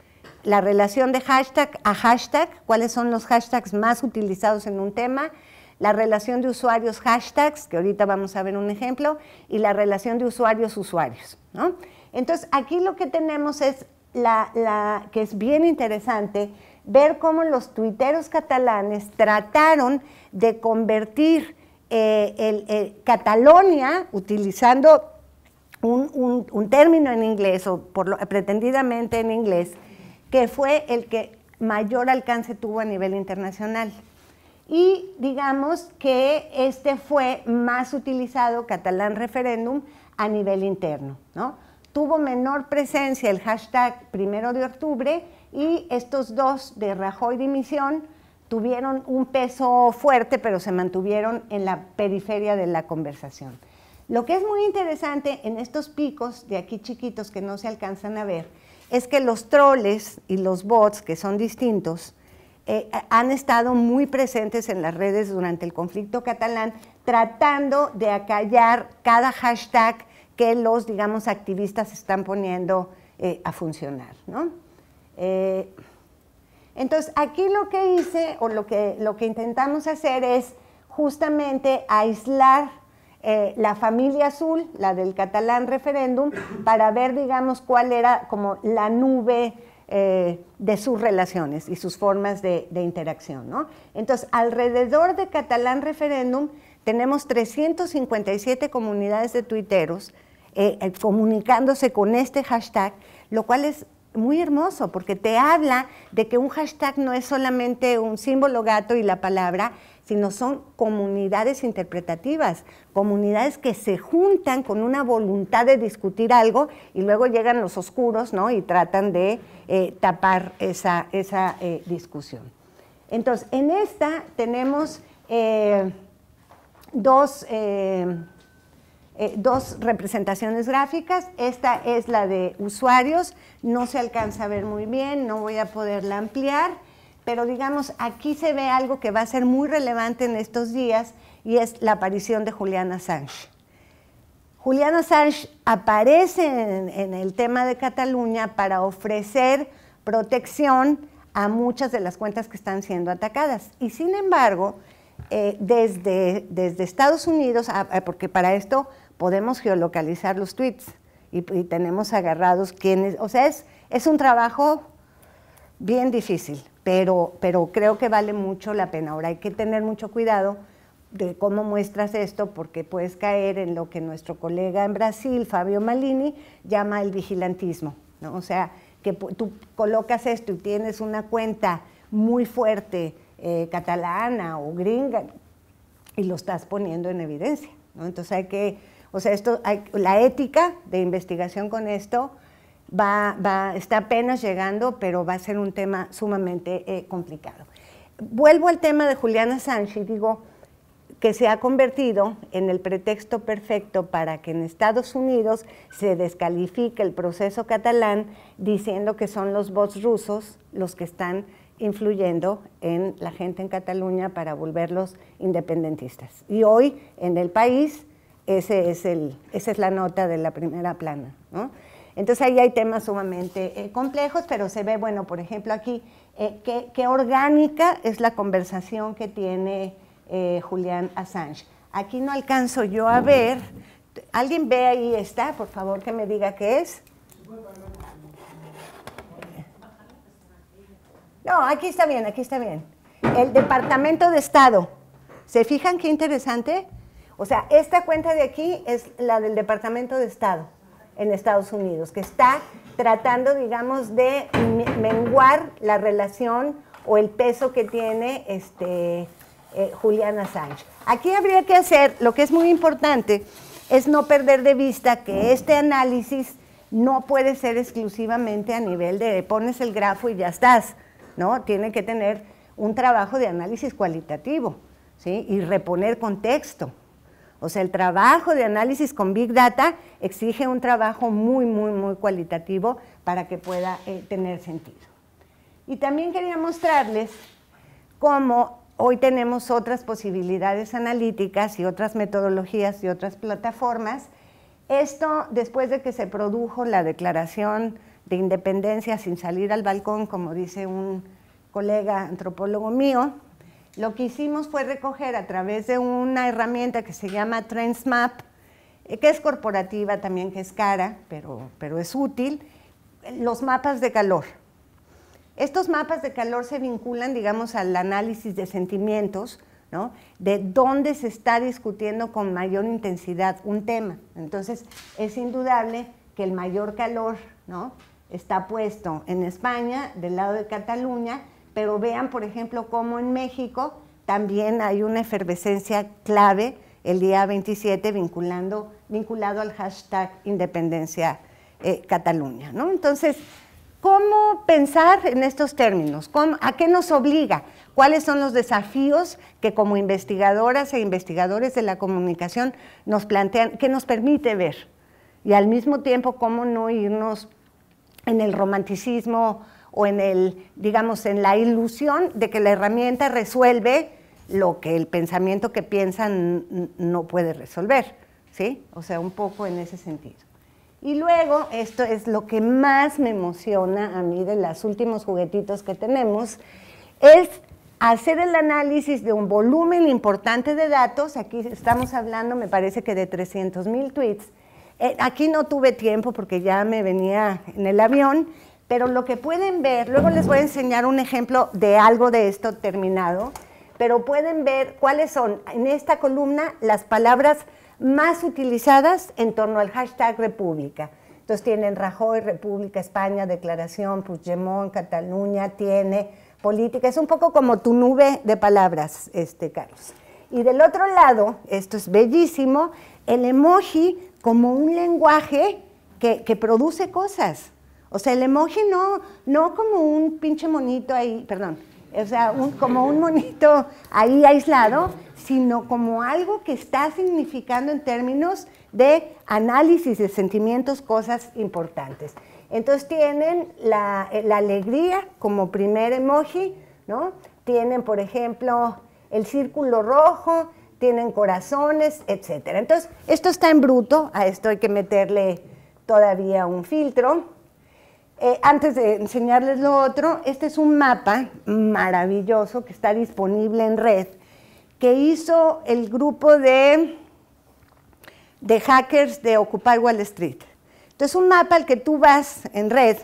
La relación de hashtag a hashtag, cuáles son los hashtags más utilizados en un tema, la relación de usuarios hashtags, que ahorita vamos a ver un ejemplo, y la relación de usuarios-usuarios. ¿no? Entonces, aquí lo que tenemos es, la, que es bien interesante, ver cómo los tuiteros catalanes trataron de convertir eh, el, Catalonia, utilizando un, término en inglés, o por pretendidamente en inglés, que fue el que mayor alcance tuvo a nivel internacional. Y digamos que este fue más utilizado, catalán referéndum, a nivel interno. ¿no? Tuvo menor presencia el hashtag primero de octubre y estos dos de Rajoy dimisión tuvieron un peso fuerte, pero se mantuvieron en la periferia de la conversación. Lo que es muy interesante en estos picos de aquí chiquitos que no se alcanzan a ver, es que los troles y los bots, que son distintos, eh, han estado muy presentes en las redes durante el conflicto catalán, tratando de acallar cada hashtag que los, digamos, activistas están poniendo eh, a funcionar. ¿no? Eh, entonces, aquí lo que hice, o lo que, lo que intentamos hacer es justamente aislar eh, la familia azul, la del catalán referéndum, para ver, digamos, cuál era como la nube de sus relaciones y sus formas de, de interacción. ¿no? Entonces, alrededor de catalán referéndum tenemos 357 comunidades de tuiteros eh, eh, comunicándose con este hashtag, lo cual es muy hermoso porque te habla de que un hashtag no es solamente un símbolo gato y la palabra, sino son comunidades interpretativas, comunidades que se juntan con una voluntad de discutir algo y luego llegan los oscuros ¿no? y tratan de eh, tapar esa, esa discusión. Entonces, en esta tenemos dos eh, dos representaciones gráficas. Esta es la de usuarios, no se alcanza a ver muy bien, no voy a poderla ampliar, pero digamos, aquí se ve algo que va a ser muy relevante en estos días y es la aparición de Juliana Assange. Julian Assange aparece en, el tema de Cataluña para ofrecer protección a muchas de las cuentas que están siendo atacadas. Y sin embargo, eh, desde, desde Estados Unidos, ah, ah, porque para esto podemos geolocalizar los tweets y, tenemos agarrados quienes, o sea, es, es un trabajo bien difícil, pero, pero creo que vale mucho la pena. Ahora hay que tener mucho cuidado de cómo muestras esto, porque puedes caer en lo que nuestro colega en Brasil, Fabio Malini, llama el vigilantismo. ¿no? O sea, que tú colocas esto y tienes una cuenta muy fuerte eh, catalana o gringa y lo estás poniendo en evidencia. ¿no? Entonces hay que o sea, esto, la ética de investigación con esto va, va, está apenas llegando, pero va a ser un tema sumamente eh, complicado. Vuelvo al tema de Juliana Sánchez, digo que se ha convertido en el pretexto perfecto para que en Estados Unidos se descalifique el proceso catalán diciendo que son los bots rusos los que están influyendo en la gente en Cataluña para volverlos independentistas. Y hoy en el país ese es el, esa es la nota de la primera plana. Entonces ahí hay temas sumamente eh, complejos, pero se ve, bueno, por ejemplo aquí, eh, qué, orgánica es la conversación que tiene eh, Julián Assange. Aquí no alcanzo yo a ver, ¿alguien ve ahí está? Por favor que me diga qué es. No, aquí está bien, aquí está bien. El Departamento de Estado. ¿Se fijan qué interesante? O sea, esta cuenta de aquí es la del Departamento de Estado en Estados Unidos, que está tratando, digamos, de menguar la relación o el peso que tiene este, eh, Julian Assange. Aquí habría que hacer, lo que es muy importante, es no perder de vista que este análisis no puede ser exclusivamente a nivel de pones el grafo y ya estás, ¿no? Tiene que tener un trabajo de análisis cualitativo. ¿sí? y reponer contexto. O sea, el trabajo de análisis con Big Data exige un trabajo muy, muy, muy cualitativo para que pueda eh, tener sentido. Y también quería mostrarles cómo hoy tenemos otras posibilidades analíticas y otras metodologías y otras plataformas. Esto después de que se produjo la declaración de independencia sin salir al balcón, como dice un colega antropólogo mío, lo que hicimos fue recoger a través de una herramienta que se llama TrendsMap, eh, que es corporativa también, que es cara, pero, pero es útil, los mapas de calor. Estos mapas de calor se vinculan, digamos, al análisis de sentimientos, ¿no? de dónde se está discutiendo con mayor intensidad un tema. Entonces, es indudable que el mayor calor ¿no? está puesto en España, del lado de Cataluña, pero vean, por ejemplo, cómo en México también hay una efervescencia clave el día 27 vinculando, vinculado al hashtag Independencia eh, Cataluña. ¿no? Entonces, ¿cómo pensar en estos términos? ¿A qué nos obliga? ¿Cuáles son los desafíos que como investigadoras e investigadores de la comunicación nos plantean, que nos permite ver? Y al mismo tiempo, ¿cómo no irnos en el romanticismo o en el, digamos, en la ilusión de que la herramienta resuelve lo que el pensamiento que piensa no puede resolver, ¿sí? O sea, un poco en ese sentido. Y luego, esto es lo que más me emociona a mí de los últimos juguetitos que tenemos, es hacer el análisis de un volumen importante de datos, aquí estamos hablando, me parece que de 300 mil tweets, eh, aquí no tuve tiempo porque ya me venía en el avión, pero lo que pueden ver, luego les voy a enseñar un ejemplo de algo de esto terminado, pero pueden ver cuáles son en esta columna las palabras más utilizadas en torno al hashtag República. Entonces tienen Rajoy, República, España, Declaración, Puigdemont, Cataluña, tiene política. Es un poco como tu nube de palabras, este, Carlos. Y del otro lado, esto es bellísimo, el emoji como un lenguaje que, que produce cosas. O sea, el emoji no, no como un pinche monito ahí, perdón, o sea, como un monito ahí aislado, sino como algo que está significando en términos de análisis de sentimientos cosas importantes. Entonces tienen la, la alegría como primer emoji, ¿no? Tienen, por ejemplo, el círculo rojo, tienen corazones, etc. Entonces, esto está en bruto, a esto hay que meterle todavía un filtro. Eh, antes de enseñarles lo otro, este es un mapa maravilloso que está disponible en red, que hizo el grupo de, de hackers de Occupy Wall Street. Entonces, un mapa al que tú vas en red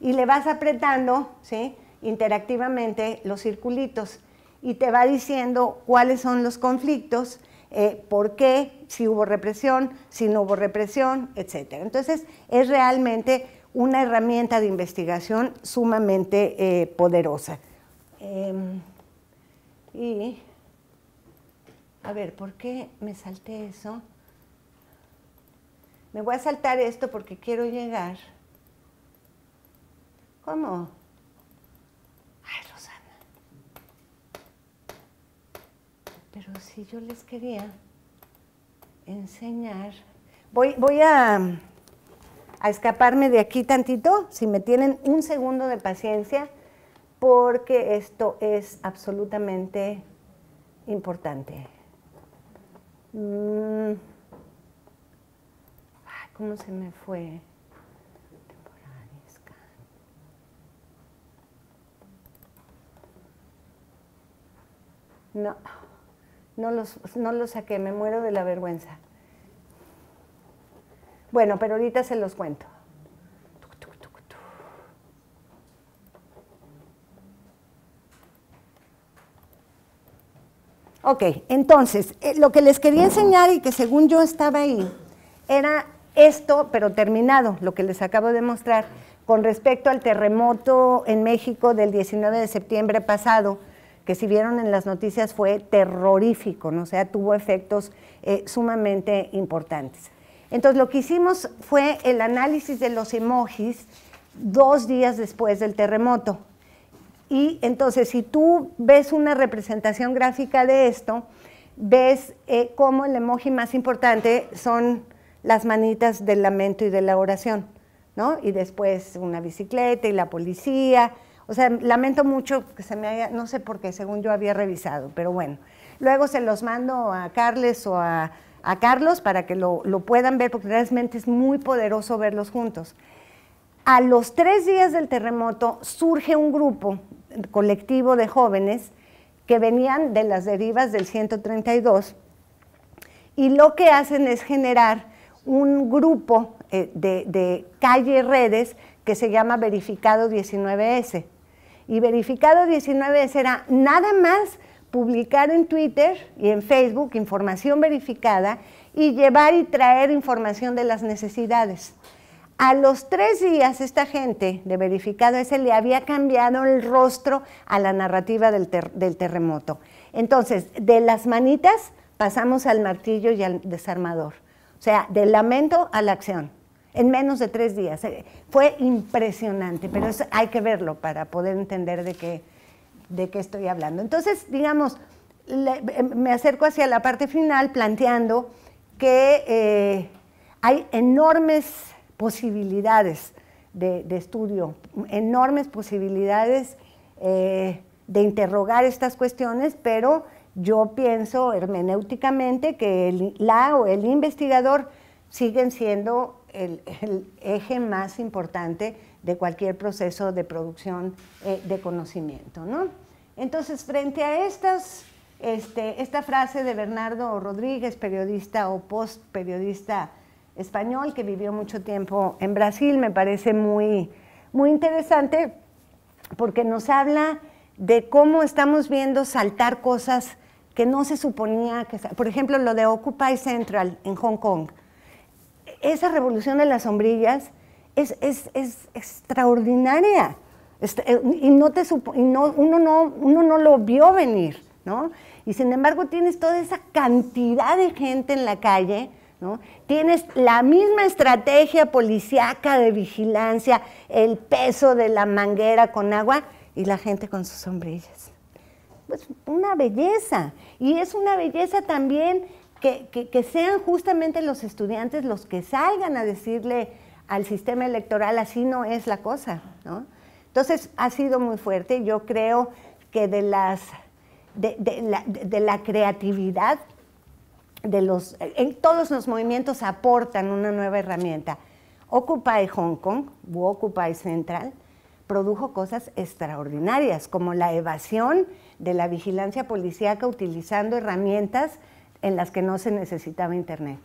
y le vas apretando ¿sí? interactivamente los circulitos y te va diciendo cuáles son los conflictos, eh, por qué, si hubo represión, si no hubo represión, etc. Entonces, es realmente una herramienta de investigación sumamente eh, poderosa. Em, y, a ver, ¿por qué me salté eso? Me voy a saltar esto porque quiero llegar. ¿Cómo? Ay, Rosana. Pero si yo les quería enseñar. Voy, voy a a escaparme de aquí tantito, si me tienen un segundo de paciencia, porque esto es absolutamente importante. Mm. ¿Cómo se me fue? No, no los, no los saqué, me muero de la vergüenza. Bueno, pero ahorita se los cuento. Ok, entonces, eh, lo que les quería enseñar y que según yo estaba ahí, era esto, pero terminado, lo que les acabo de mostrar, con respecto al terremoto en México del 19 de septiembre pasado, que si vieron en las noticias fue terrorífico, ¿no? o sea, tuvo efectos eh, sumamente importantes. Entonces lo que hicimos fue el análisis de los emojis dos días después del terremoto. Y entonces, si tú ves una representación gráfica de esto, ves eh, cómo el emoji más importante son las manitas del lamento y de la oración, ¿no? Y después una bicicleta y la policía. O sea, lamento mucho que se me haya, no sé por qué, según yo había revisado, pero bueno. Luego se los mando a Carles o a, Carlos para que lo, lo puedan ver, porque realmente es muy poderoso verlos juntos. A los tres días del terremoto surge un grupo colectivo de jóvenes que venían de las derivas del 132 y lo que hacen es generar un grupo eh, de, calle redes que se llama Verificado 19S. Y Verificado 19S era nada más publicar en Twitter y en Facebook información verificada y llevar y traer información de las necesidades. A los tres días, esta gente de verificado ese le había cambiado el rostro a la narrativa del, terremoto. Entonces, de las manitas pasamos al martillo y al desarmador. O sea, del lamento a la acción, en menos de tres días. Eh, fue impresionante, pero hay que verlo para poder entender de qué, de qué estoy hablando. Entonces, digamos, eh, me acerco hacia la parte final planteando que eh, hay enormes posibilidades de, estudio, enormes posibilidades eh, de interrogar estas cuestiones, pero yo pienso hermenéuticamente que el, la o el investigador siguen siendo el, eje más importante de cualquier proceso de producción eh, de conocimiento. ¿no? Entonces, frente a estas, este, esta frase de Bernardo Rodríguez, periodista o post-periodista español que vivió mucho tiempo en Brasil, me parece muy, muy interesante porque nos habla de cómo estamos viendo saltar cosas que no se suponía que... Por ejemplo, lo de Occupy Central en Hong Kong. Esa revolución de las sombrillas es, es, es extraordinaria. Eh, y, no te y no, uno, no, uno no lo vio venir, ¿no? Y sin embargo tienes toda esa cantidad de gente en la calle Tienes la misma estrategia policíaca de vigilancia, el peso de la manguera con agua y la gente con sus sombrillas. Pues una belleza. Y es una belleza también que, sean justamente los estudiantes los que salgan a decirle al sistema electoral así no es la cosa. Entonces ha sido muy fuerte. Yo creo que de, las, de la creatividad de los, todos los movimientos aportan una nueva herramienta. Occupy Hong Kong, o Occupy Central, produjo cosas extraordinarias, como la evasión de la vigilancia policíaca utilizando herramientas en las que no se necesitaba Internet.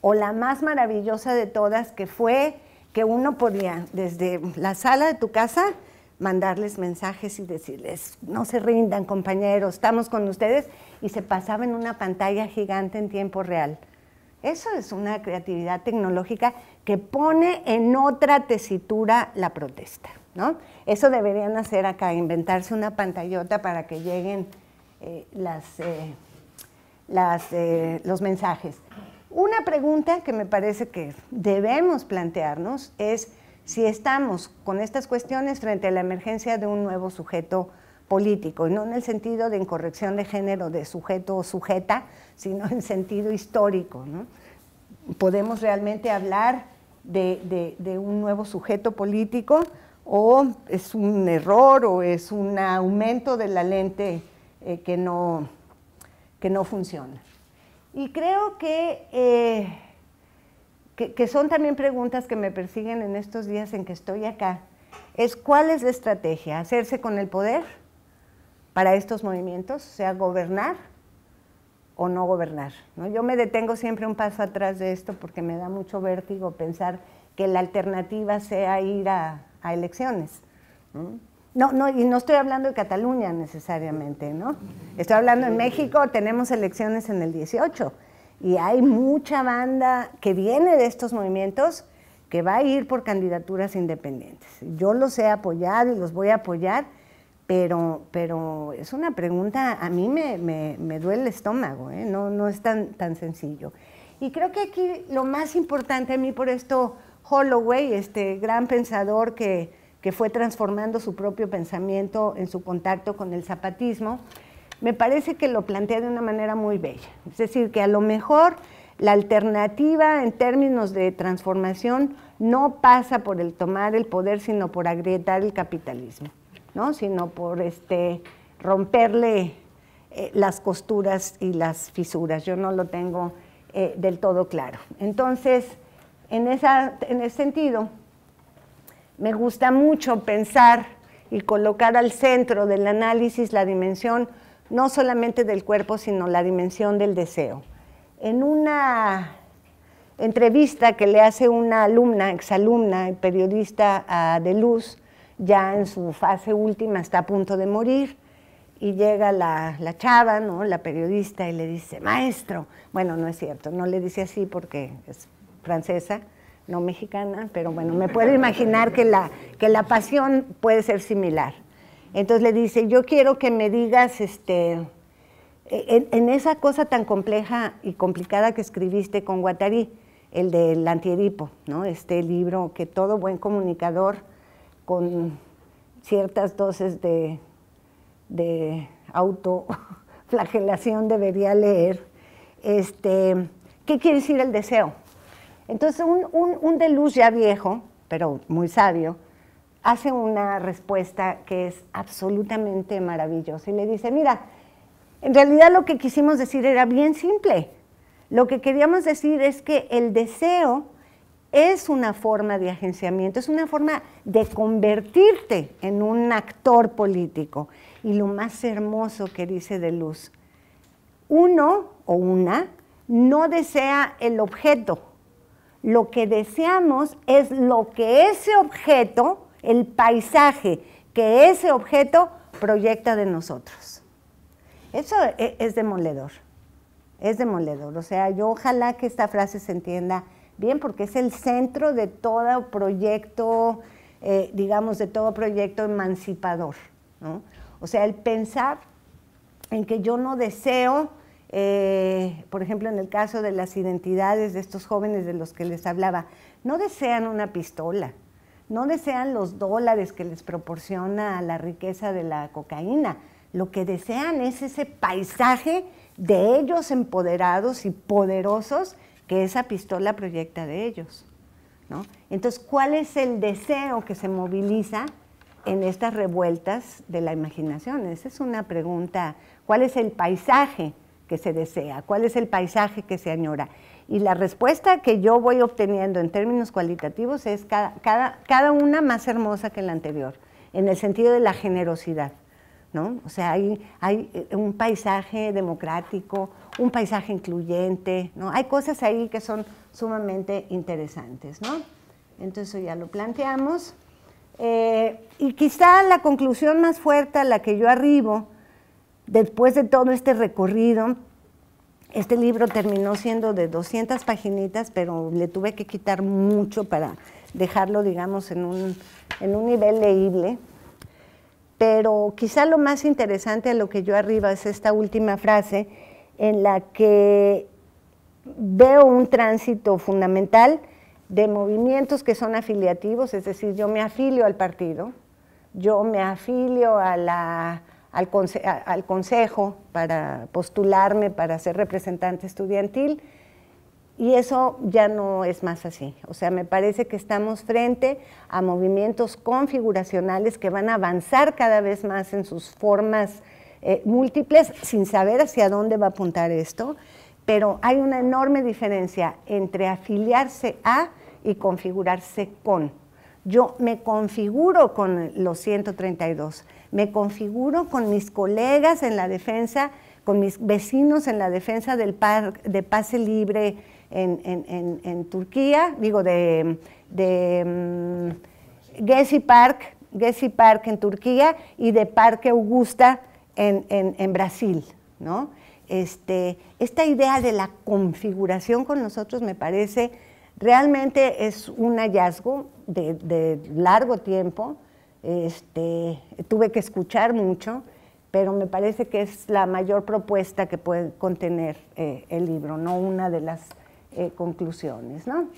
O la más maravillosa de todas, que fue que uno podía, desde la sala de tu casa, mandarles mensajes y decirles, no se rindan compañeros, estamos con ustedes, y se pasaba en una pantalla gigante en tiempo real. Eso es una creatividad tecnológica que pone en otra tesitura la protesta. ¿no? Eso deberían hacer acá, inventarse una pantallota para que lleguen eh, las, eh, las, eh, los mensajes. Una pregunta que me parece que debemos plantearnos es si estamos con estas cuestiones frente a la emergencia de un nuevo sujeto político, y no en el sentido de incorrección de género de sujeto o sujeta, sino en sentido histórico. ¿Podemos realmente hablar de, un nuevo sujeto político o es un error o es un aumento de la lente eh, que, no, que no funciona? Y creo que eh, que, son también preguntas que me persiguen en estos días en que estoy acá, es cuál es la estrategia, hacerse con el poder para estos movimientos, sea gobernar o no gobernar. ¿no? Yo me detengo siempre un paso atrás de esto porque me da mucho vértigo pensar que la alternativa sea ir a, elecciones. No, y no estoy hablando de Cataluña necesariamente, ¿no? Estoy hablando en México, tenemos elecciones en el 18 y hay mucha banda que viene de estos movimientos que va a ir por candidaturas independientes. Yo los he apoyado y los voy a apoyar, pero, pero es una pregunta, a mí me, me, duele el estómago, ¿eh? no, no es tan, tan sencillo. Y creo que aquí lo más importante a mí por esto, Holloway, este gran pensador que, que fue transformando su propio pensamiento en su contacto con el zapatismo, me parece que lo plantea de una manera muy bella. Es decir, que a lo mejor la alternativa en términos de transformación no pasa por el tomar el poder, sino por agrietar el capitalismo, ¿no? sino por este, romperle eh, las costuras y las fisuras. Yo no lo tengo eh, del todo claro. Entonces, en, esa, en ese sentido, me gusta mucho pensar y colocar al centro del análisis la dimensión no solamente del cuerpo, sino la dimensión del deseo. En una entrevista que le hace una alumna, exalumna y periodista De Luz, ya en su fase última está a punto de morir, y llega la, chava, ¿no? la periodista, y le dice, maestro, bueno, no es cierto, no le dice así porque es francesa, no mexicana, pero bueno, me puedo imaginar que la, que la pasión puede ser similar. Entonces le dice, yo quiero que me digas, este, en, esa cosa tan compleja y complicada que escribiste con Guattari, el del antiedipo, ¿no? este libro que todo buen comunicador con ciertas dosis de, de autoflagelación debería leer. Este, ¿Qué quiere decir el deseo? Entonces un, un, un de luz ya viejo, pero muy sabio, hace una respuesta que es absolutamente maravillosa y le dice, mira, en realidad lo que quisimos decir era bien simple. Lo que queríamos decir es que el deseo es una forma de agenciamiento, es una forma de convertirte en un actor político. Y lo más hermoso que dice de Luz, uno o una no desea el objeto, lo que deseamos es lo que ese objeto el paisaje que ese objeto proyecta de nosotros. Eso e, es demoledor, es demoledor. O sea, yo ojalá que esta frase se entienda bien porque es el centro de todo proyecto, eh, digamos, de todo proyecto emancipador. O sea, el pensar en que yo no deseo, eh, por ejemplo, en el caso de las identidades de estos jóvenes de los que les hablaba, no desean una pistola, no desean los dólares que les proporciona la riqueza de la cocaína. Lo que desean es ese paisaje de ellos empoderados y poderosos que esa pistola proyecta de ellos. Entonces, ¿cuál es el deseo que se moviliza en estas revueltas de la imaginación? Esa es una pregunta. ¿Cuál es el paisaje que se desea? ¿Cuál es el paisaje que se añora? Y la respuesta que yo voy obteniendo en términos cualitativos es cada, cada, una más hermosa que la anterior, en el sentido de la generosidad. ¿no? O sea, hay, hay eh, un paisaje democrático, un paisaje incluyente, ¿no? Hay cosas ahí que son sumamente interesantes, ¿no? Entonces ya lo planteamos. Eh, y quizá la conclusión más fuerte a la que yo arribo, después de todo este recorrido, este libro terminó siendo de 200 paginitas, pero le tuve que quitar mucho para dejarlo, digamos, en un, en un nivel leíble. Pero quizá lo más interesante a lo que yo arriba es esta última frase en la que veo un tránsito fundamental de movimientos que son afiliativos, es decir, yo me afilio al partido, yo me afilio a la al, consejo para postularme para ser representante estudiantil y eso ya no es más así. O sea, me parece que estamos frente a movimientos configuracionales que van a avanzar cada vez más en sus formas eh, múltiples sin saber hacia dónde va a apuntar esto, pero hay una enorme diferencia entre afiliarse a y configurarse con. Yo me configuro con los 132 me configuro con mis colegas en la defensa, con mis vecinos en la defensa del de pase libre en, Turquía, digo, de, de mm, Gezi Park, Gezi Park en Turquía y de Parque Augusta en, Brasil, ¿no? Este, esta idea de la configuración con nosotros me parece realmente es un hallazgo de largo tiempo, este, tuve que escuchar mucho, pero me parece que es la mayor propuesta que puede contener eh, el libro, no una de las eh, conclusiones. ¿no?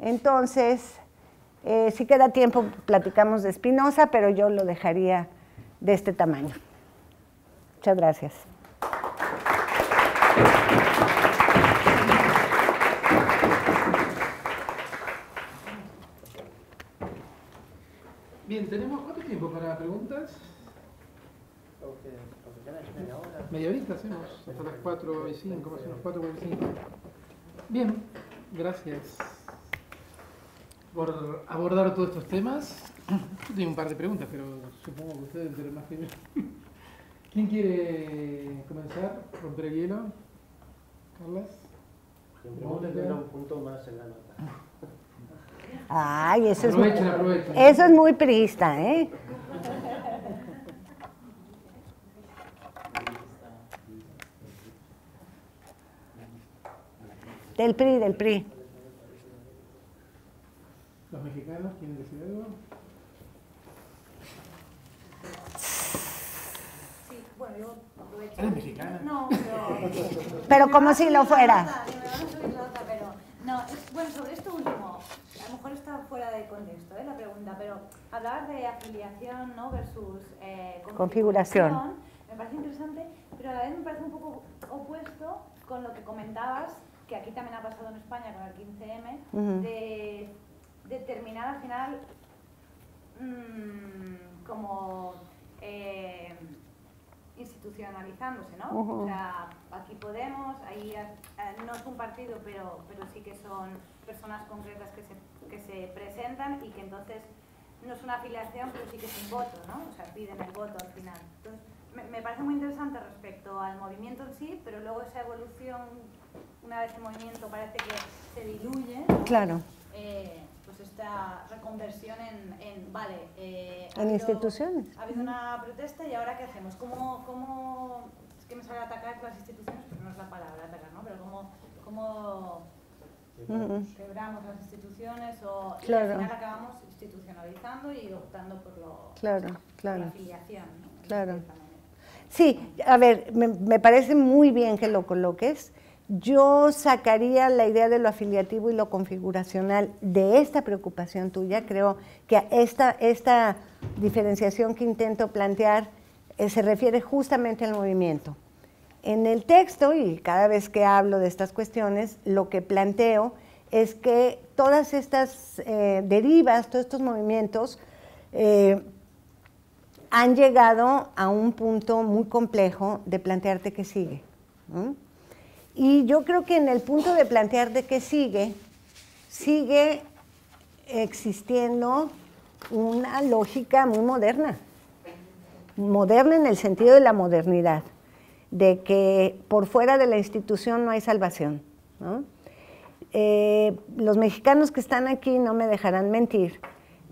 Entonces, Eh, si queda tiempo, platicamos de Spinoza, pero yo lo dejaría de este tamaño. Muchas gracias. Bien, ¿tenemos cuánto tiempo para preguntas? media hora. Media horita hacemos, hasta las 4 y 5, más o menos 4 y 5. Bien, gracias por abordar todos estos temas. Yo tengo un par de preguntas, pero supongo que ustedes tienen más que yo. ¿Quién quiere comenzar? ¿Romper el hielo? ¿Carlas? Siempre vamos a tener un punto más en la nota. Ay, eso es, aprovechen. eso es muy priista, ¿eh? Del PRI, del PRI. ¿Los mexicanos quieren decir algo? Sí, bueno, yo aprovecho. ¿Eres mexicana? No, pero. Pero como si lo fuera. No, bueno, sobre esto último, mejor está fuera de contexto ¿eh? la pregunta, pero hablar de afiliación ¿no? versus eh, Configuración. me parece interesante, pero a la vez me parece un poco opuesto con lo que comentabas, que aquí también ha pasado en España con el 15M, Ujú. de, de terminar al final mm, como eh, institucionalizándose, ¿no? O sea, aquí Podemos, ahí eh, no es un partido, pero, pero sí que son personas concretas que se, que se presentan y que entonces no es una afiliación, pero sí que es un voto, ¿no? O sea, piden el voto al final. Entonces, me, me parece muy interesante respecto al movimiento en sí, pero luego esa evolución, una vez el movimiento parece que se diluye. Claro. eh, esta reconversión en, en, vale, eh, ha En habido- instituciones. Ha habido una protesta y ahora qué hacemos? ¿Cómo, cómo es que me sale atacar las instituciones, pero no es la palabra atacar, ¿no? Pero cómo, cómo quebramos las instituciones o y Claro. al final acabamos institucionalizando y optando por, lo, Claro, por la claro. afiliación, ¿no? Claro. Sí, a ver, me, me parece muy bien que lo coloques. Yo sacaría la idea de lo afiliativo y lo configuracional de esta preocupación tuya. Creo que esta, esta diferenciación que intento plantear eh, se refiere justamente al movimiento. En el texto, y cada vez que hablo de estas cuestiones, lo que planteo es que todas estas eh, derivas, todos estos movimientos, eh, han llegado a un punto muy complejo de plantearte qué sigue. ¿no? Y yo creo que en el punto de plantearte qué sigue, sigue existiendo una lógica muy moderna. Moderna en el sentido de la modernidad, de que por fuera de la institución no hay salvación. Eh, los mexicanos que están aquí no me dejarán mentir,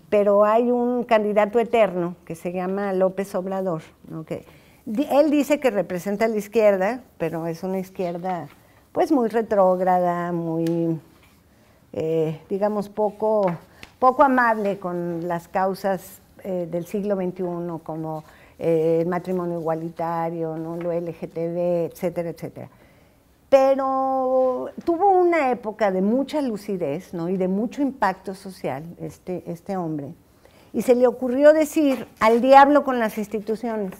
pero hay un candidato eterno que se llama López Obrador. ¿no? Él dice que representa a la izquierda, pero es una izquierda pues muy retrógrada, muy, eh, digamos, poco, poco amable con las causas eh, del siglo XXI, como eh, el matrimonio igualitario, ¿no? lo LGTB, etcétera, etcétera. Pero tuvo una época de mucha lucidez ¿no? y de mucho impacto social este, este hombre. Y se le ocurrió decir al diablo con las instituciones,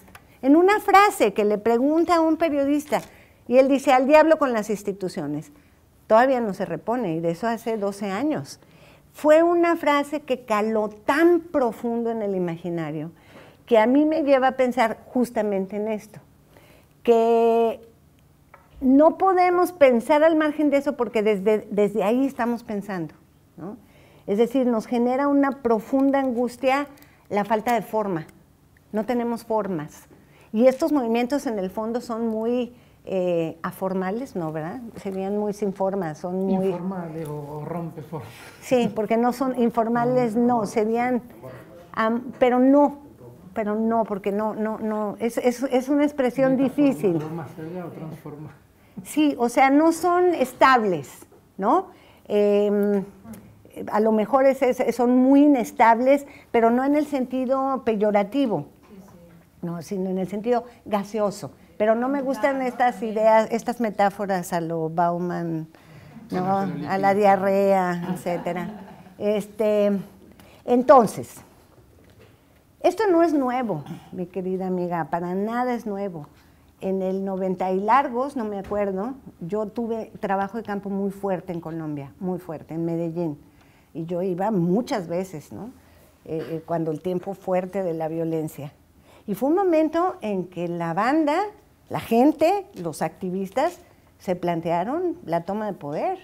en una frase que le pregunta a un periodista, y él dice, al diablo con las instituciones. Todavía no se repone, y de eso hace 12 años. Fue una frase que caló tan profundo en el imaginario que a mí me lleva a pensar justamente en esto, que no podemos pensar al margen de eso porque desde, desde ahí estamos pensando. ¿no? Es decir, nos genera una profunda angustia la falta de forma. No tenemos formas. Y estos movimientos en el fondo son muy eh, aformales, ¿no? ¿Verdad? Serían muy sin forma, son muy... Informales o, rompe forma. Sí, porque no son informales, no, serían, pero no, pero no, porque no, no, no, es, es, es una expresión difícil. Transforma. Sí, o sea, no son estables, ¿no? Eh, a lo mejor es- son muy inestables, pero no en el sentido peyorativo, no, sino en el sentido gaseoso. Pero no me gustan estas ideas, estas metáforas a lo Bauman, ¿no? a la diarrea, etcétera. Este, Entonces, esto no es nuevo, mi querida amiga, para nada es nuevo. En el 90 y largos, no me acuerdo, yo tuve trabajo de campo muy fuerte en Colombia, muy fuerte, en Medellín. Y yo iba muchas veces, ¿no? Eh, eh, cuando el tiempo fuerte de la violencia. Y fue un momento en que la banda, la gente, los activistas, se plantearon la toma de poder.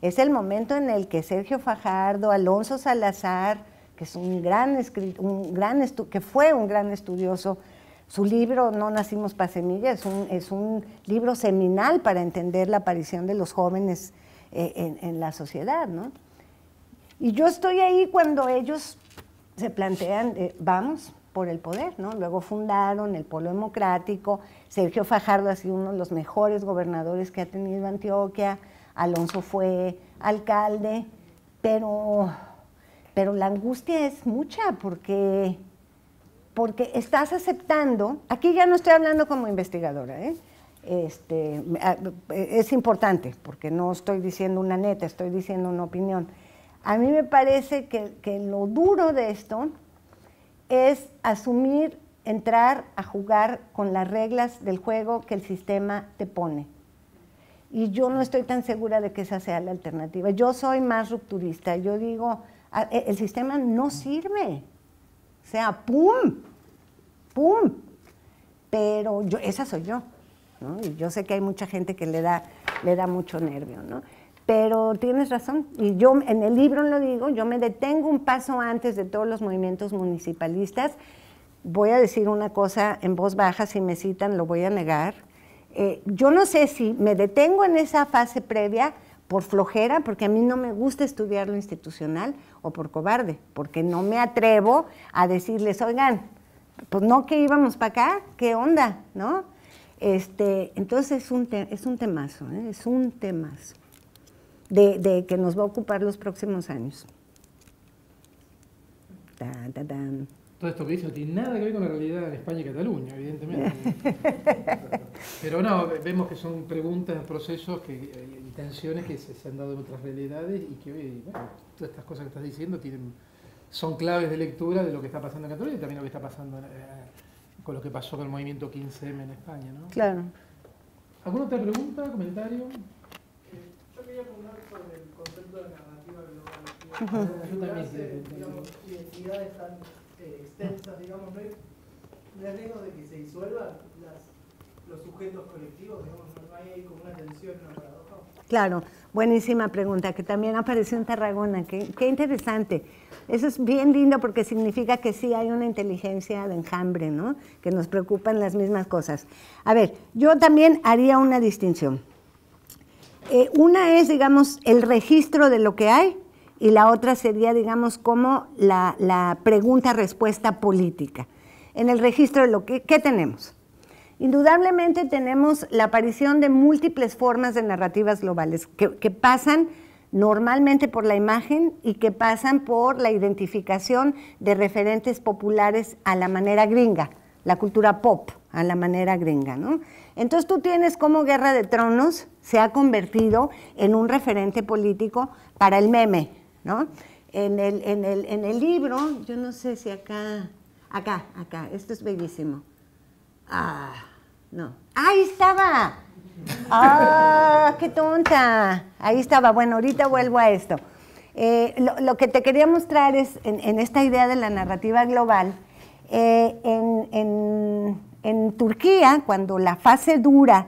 Es el momento en el que Sergio Fajardo, Alonso Salazar, que es un gran, un gran que fue un gran estudioso, su libro No nacimos para semillas es un, es un, libro seminal para entender la aparición de los jóvenes eh, en, la sociedad, ¿no? Y yo estoy ahí cuando ellos se plantean, eh, vamos por el poder, ¿no? Luego fundaron el Polo Democrático, Sergio Fajardo ha sido uno de los mejores gobernadores que ha tenido Antioquia, Alonso fue alcalde, pero pero la angustia es mucha porque, porque estás aceptando, aquí ya no estoy hablando como investigadora, ¿eh? este, es importante porque no estoy diciendo una neta, estoy diciendo una opinión. A mí me parece que, que lo duro de esto es asumir, entrar a jugar con las reglas del juego que el sistema te pone. Y yo no estoy tan segura de que esa sea la alternativa. Yo soy más rupturista. Yo digo, e, el sistema no sirve. O sea, ¡pum! ¡pum! Pero yo, esa soy yo. Y yo sé que hay mucha gente que le da, le da mucho nervio, ¿no? Pero tienes razón, y yo en el libro lo digo, yo me detengo un paso antes de todos los movimientos municipalistas. Voy a decir una cosa en voz baja, si me citan lo voy a negar. Eh, yo no sé si me detengo en esa fase previa por flojera, porque a mí no me gusta estudiar lo institucional, o por cobarde, porque no me atrevo a decirles, oigan, pues no que íbamos para acá, ¿qué onda? ¿No? Este, entonces es un, es un temazo, ¿eh? es un temazo de, que nos va a ocupar los próximos años. Todo esto que dice no tiene nada que ver con la realidad en España y Cataluña, evidentemente. Pero no, vemos que son preguntas, procesos que, eh, y tensiones que se, han dado en otras realidades y que bueno, todas estas cosas que estás diciendo tienen, son claves de lectura de lo que está pasando en Cataluña y también lo que está pasando eh, con lo que pasó con el movimiento 15M en España. ¿no? Claro. ¿Alguna otra pregunta, comentario? Quería preguntar sobre el concepto de narrativa global. Digamos, identidades tan eh, extensas, digamos, no hay, riesgo de que se disuelvan los sujetos colectivos, digamos, no hay ahí como una tensión, una paradoja. Claro, buenísima pregunta, que también apareció en Tarragona, qué, qué interesante. Eso es bien lindo porque significa que sí hay una inteligencia de enjambre, ¿no? Que nos preocupan las mismas cosas. A ver, yo también haría una distinción. Eh, una es, digamos, el registro de lo que hay y la otra sería, digamos, como la, pregunta-respuesta política. En el registro de lo que ¿qué tenemos. Indudablemente tenemos la aparición de múltiples formas de narrativas globales que, que, pasan normalmente por la imagen y que pasan por la identificación de referentes populares a la manera gringa, la cultura pop a la manera gringa. ¿no? Entonces tú tienes como Guerra de Tronos se ha convertido en un referente político para el meme, ¿no? En el, en el, en el libro, yo no sé si acá, acá, acá, esto es bellísimo. Ah, no. ¡Ahí estaba! ¡Ah, qué tonta! Ahí estaba. Bueno, ahorita vuelvo a esto. Eh, lo, que te quería mostrar es, en, esta idea de la narrativa global, eh, en, en, Turquía, cuando la fase dura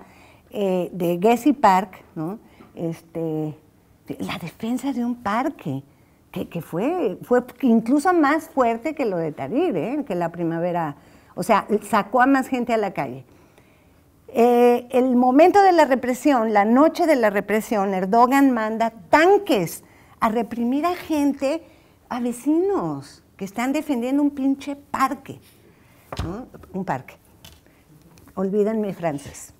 eh, de Gezi Park, ¿no? este, la defensa de un parque, que, fue, fue incluso más fuerte que lo de Tahrir, ¿eh? que la primavera, o sea, sacó a más gente a la calle. Eh, el momento de la represión, la noche de la represión, Erdogan manda tanques a reprimir a gente, a vecinos que están defendiendo un pinche parque, un parque. Olvídenme francés.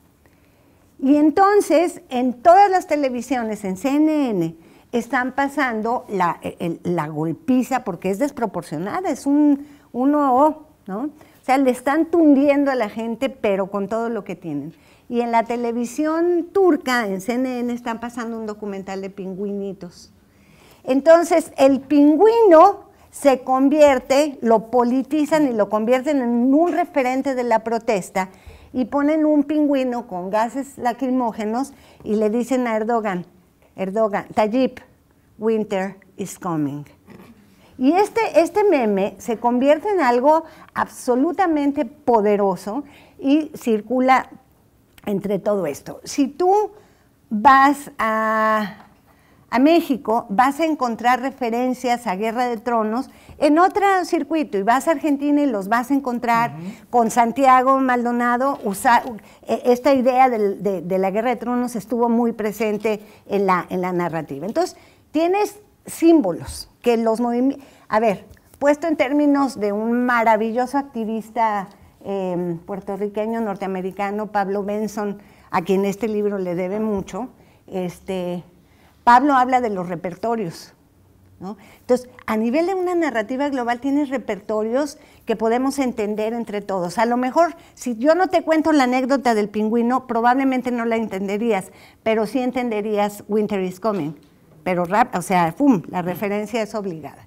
Y entonces, en todas las televisiones, en CNN, están pasando la, la golpiza porque es desproporcionada, es un uno ¿no? O sea, le están tundiendo a la gente, pero con todo lo que tienen. Y en la televisión turca, en CNN, están pasando un documental de pingüinitos. Entonces, el pingüino se convierte, lo politizan y lo convierten en un referente de la protesta y ponen un pingüino con gases lacrimógenos y le dicen a Erdogan, Erdogan, Tayyip, winter is coming. Y este, este meme se convierte en algo absolutamente poderoso y circula entre todo esto. Si tú vas a a México, vas a encontrar referencias a Guerra de Tronos en otro circuito y vas a Argentina y los vas a encontrar con Santiago Maldonado. E, esta idea de, la Guerra de Tronos estuvo muy presente en la, en la narrativa. Entonces, tienes símbolos que los movimientos... A ver, puesto en términos de un maravilloso activista em, puertorriqueño norteamericano, Pablo Benson, a quien este libro le debe mucho, este, Pablo habla de los repertorios. Entonces, a nivel de una narrativa global tienes repertorios que podemos entender entre todos. A lo mejor, si yo no te cuento la anécdota del pingüino, probablemente no la entenderías, pero sí entenderías Winter is Coming. Pero, rap, o sea, ¡pum!, la referencia es obligada.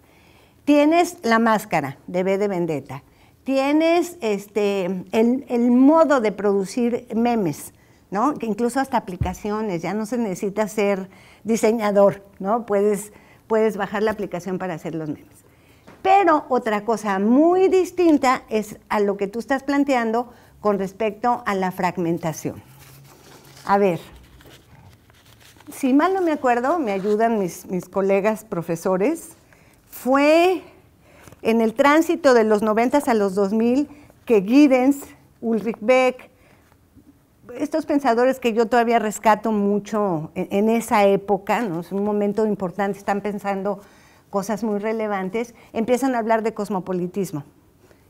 Tienes la máscara de B de Vendetta. Tienes este, el, el modo de producir memes, ¿no? Que incluso hasta aplicaciones, ya no se necesita ser diseñador, ¿no? Puedes, puedes bajar la aplicación para hacer los memes. Pero otra cosa muy distinta es a lo que tú estás planteando con respecto a la fragmentación. A ver, si mal no me acuerdo, me ayudan mis, mis colegas profesores, fue en el tránsito de los 90 a los 2000 que Giddens, Ulrich Beck, estos pensadores que yo todavía rescato mucho en, esa época, ¿no? es un momento importante, están pensando cosas muy relevantes, empiezan a hablar de cosmopolitismo.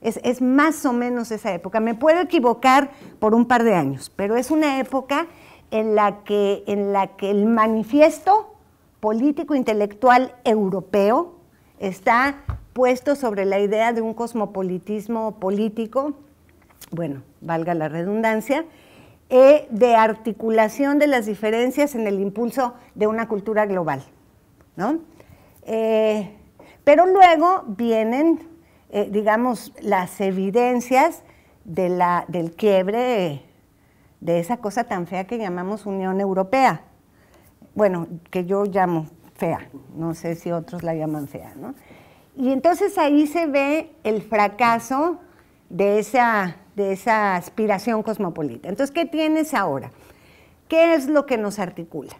Es, más o menos esa época. Me puedo equivocar por un par de años, pero es una época en la que, en la que el manifiesto político intelectual europeo está puesto sobre la idea de un cosmopolitismo político, bueno, valga la redundancia, e de articulación de las diferencias en el impulso de una cultura global. ¿no? Eh, pero luego vienen, eh, digamos, las evidencias del quiebre de esa cosa tan fea que llamamos Unión Europea. Bueno, que yo llamo fea, no sé si otros la llaman fea. ¿no? Y entonces ahí se ve el fracaso de esa de esa aspiración cosmopolita. Entonces, ¿qué tienes ahora? ¿Qué es lo que nos articula?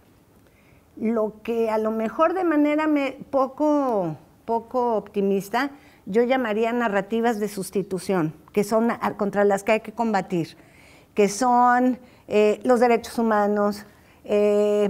Lo que a lo mejor de manera poco, poco optimista yo llamaría narrativas de sustitución, que son contra las que hay que combatir, que son eh, los derechos humanos, eh,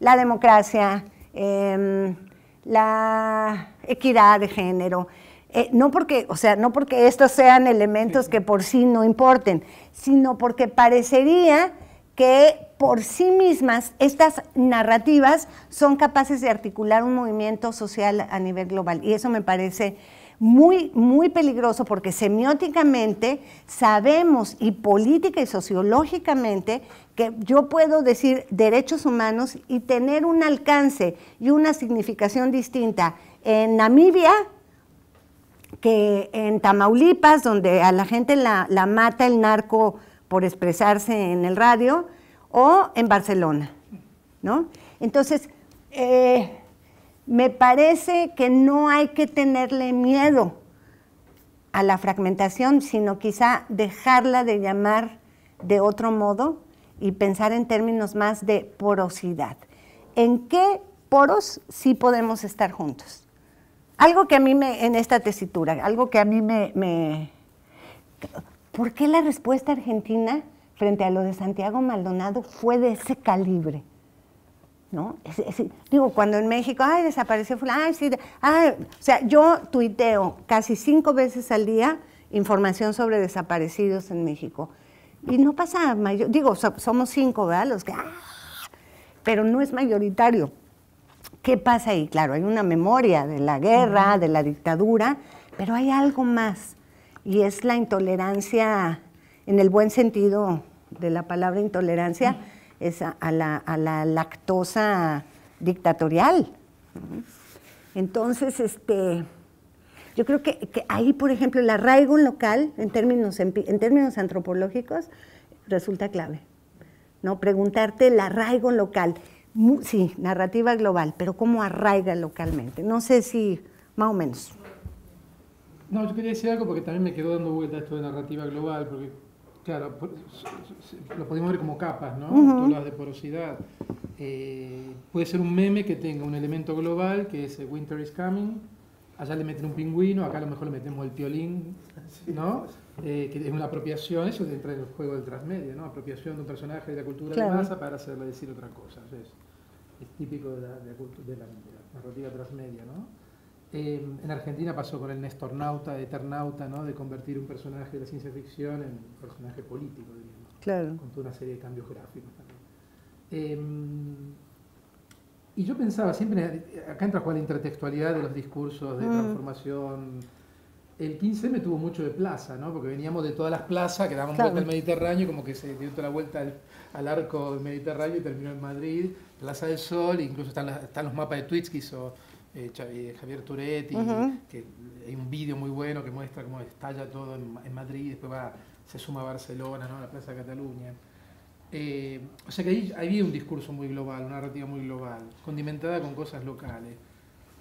la democracia, em, la equidad de género, eh, no porque, o sea, no porque estos sean elementos que por sí no importen, sino porque parecería que por sí mismas estas narrativas son capaces de articular un movimiento social a nivel global. Y eso me parece muy, muy peligroso porque semióticamente sabemos y política y sociológicamente que yo puedo decir derechos humanos y tener un alcance y una significación distinta en Namibia que en Tamaulipas, donde a la gente la, mata el narco por expresarse en el radio, o en Barcelona, ¿no? Entonces, eh, me parece que no hay que tenerle miedo a la fragmentación, sino quizá dejarla de llamar de otro modo y pensar en términos más de porosidad. ¿En qué poros sí podemos estar juntos? Algo que a mí me, en esta tesitura, algo que a mí me, ¿Por qué la respuesta argentina frente a lo de Santiago Maldonado fue de ese calibre? ¿No? digo, cuando en México, ay, desapareció ay, sí, ay, o sea, yo tuiteo casi cinco veces al día información sobre desaparecidos en México. Y no pasa, mayor, digo, somos cinco, ¿verdad? Los que, ah, pero no es mayoritario. ¿Qué pasa ahí? Claro, hay una memoria de la guerra, de la dictadura, pero hay algo más, y es la intolerancia, en el buen sentido de la palabra intolerancia, es a, la, lactosa dictatorial. Entonces, este, Yo creo que, que ahí, por ejemplo, el arraigo local, en términos, en términos antropológicos, resulta clave. ¿no? Preguntarte el arraigo local. Sí, narrativa global, pero ¿cómo arraiga localmente? No sé si, más o menos. No, yo quería decir algo porque también me quedó dando vuelta esto de narrativa global, porque, claro, lo podemos ver como capas, ¿no? Uh de porosidad. Eh, puede ser un meme que tenga un elemento global, que es Winter is Coming, allá le meten un pingüino, acá a lo mejor le metemos el piolín, ¿no? Eh, que es una apropiación, eso entra en el juego del transmedia, ¿no? Apropiación de un personaje de la cultura de masa para hacerle decir otra cosa. Es, es típico de la, de, la, narrativa transmedia, ¿no? Eh, en Argentina pasó con el Néstor Nauta, Eternauta, ¿no? De convertir un personaje de la ciencia ficción en un personaje político, diríamos. Claro. Con toda una serie de cambios gráficos también. Em, y yo pensaba siempre, acá entra la intertextualidad de los discursos de mm. transformación. El 15 me tuvo mucho de plaza, ¿no? Porque veníamos de todas las plazas que daban vuelta al Mediterráneo, como que se dio toda la vuelta al, arco del Mediterráneo y terminó en Madrid, Plaza del Sol, incluso están, están los mapas de tweets que hizo eh, eh, Javier Turetti, que hay un vídeo muy bueno que muestra cómo estalla todo en, Madrid, después va, se suma a Barcelona, ¿no? a la Plaza de Cataluña. Eh, o sea que ahí había un discurso muy global, una narrativa muy global, condimentada con cosas locales.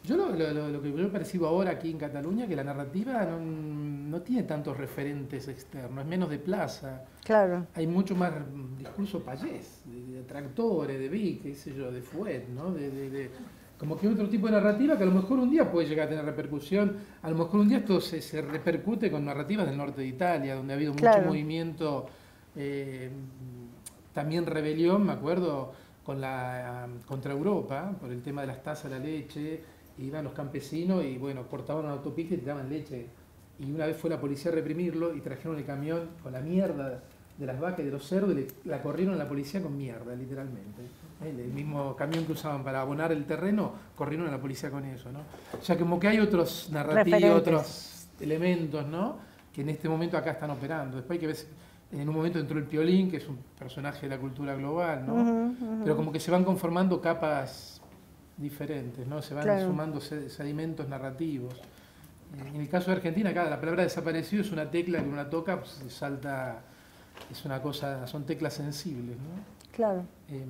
Yo lo, que yo percibo ahora aquí en Cataluña, que la narrativa no, tiene tantos referentes externos, es menos de plaza. Claro. Hay mucho más discurso payés, de, tractores, de Vic, qué sé yo, de Fuet, ¿no? De, como que otro tipo de narrativa que a lo mejor un día puede llegar a tener repercusión, a lo mejor un día esto se, repercute con narrativas del norte de Italia, donde ha habido mucho movimiento eh, también rebelión, me acuerdo, con la, contra Europa, por el tema de las tasas de la leche, iban los campesinos y bueno, cortaban una autopista y daban leche. Y una vez fue la policía a reprimirlo y trajeron el camión con la mierda de las vacas y de los cerdos y la corrieron a la policía con mierda, literalmente. El mismo camión que usaban para abonar el terreno, corrieron a la policía con eso, ¿no? O sea, como que hay otros narrativos, otros elementos, ¿no? Que en este momento acá están operando. Después hay que ver en un momento entró el Piolín, que es un personaje de la cultura global, ¿no? Pero como que se van conformando capas diferentes, ¿no? Se van sumando sedimentos narrativos. En el caso de Argentina, acá la palabra desaparecido es una tecla que una toca, pues salta, es una cosa, son teclas sensibles, ¿no? Claro. Em,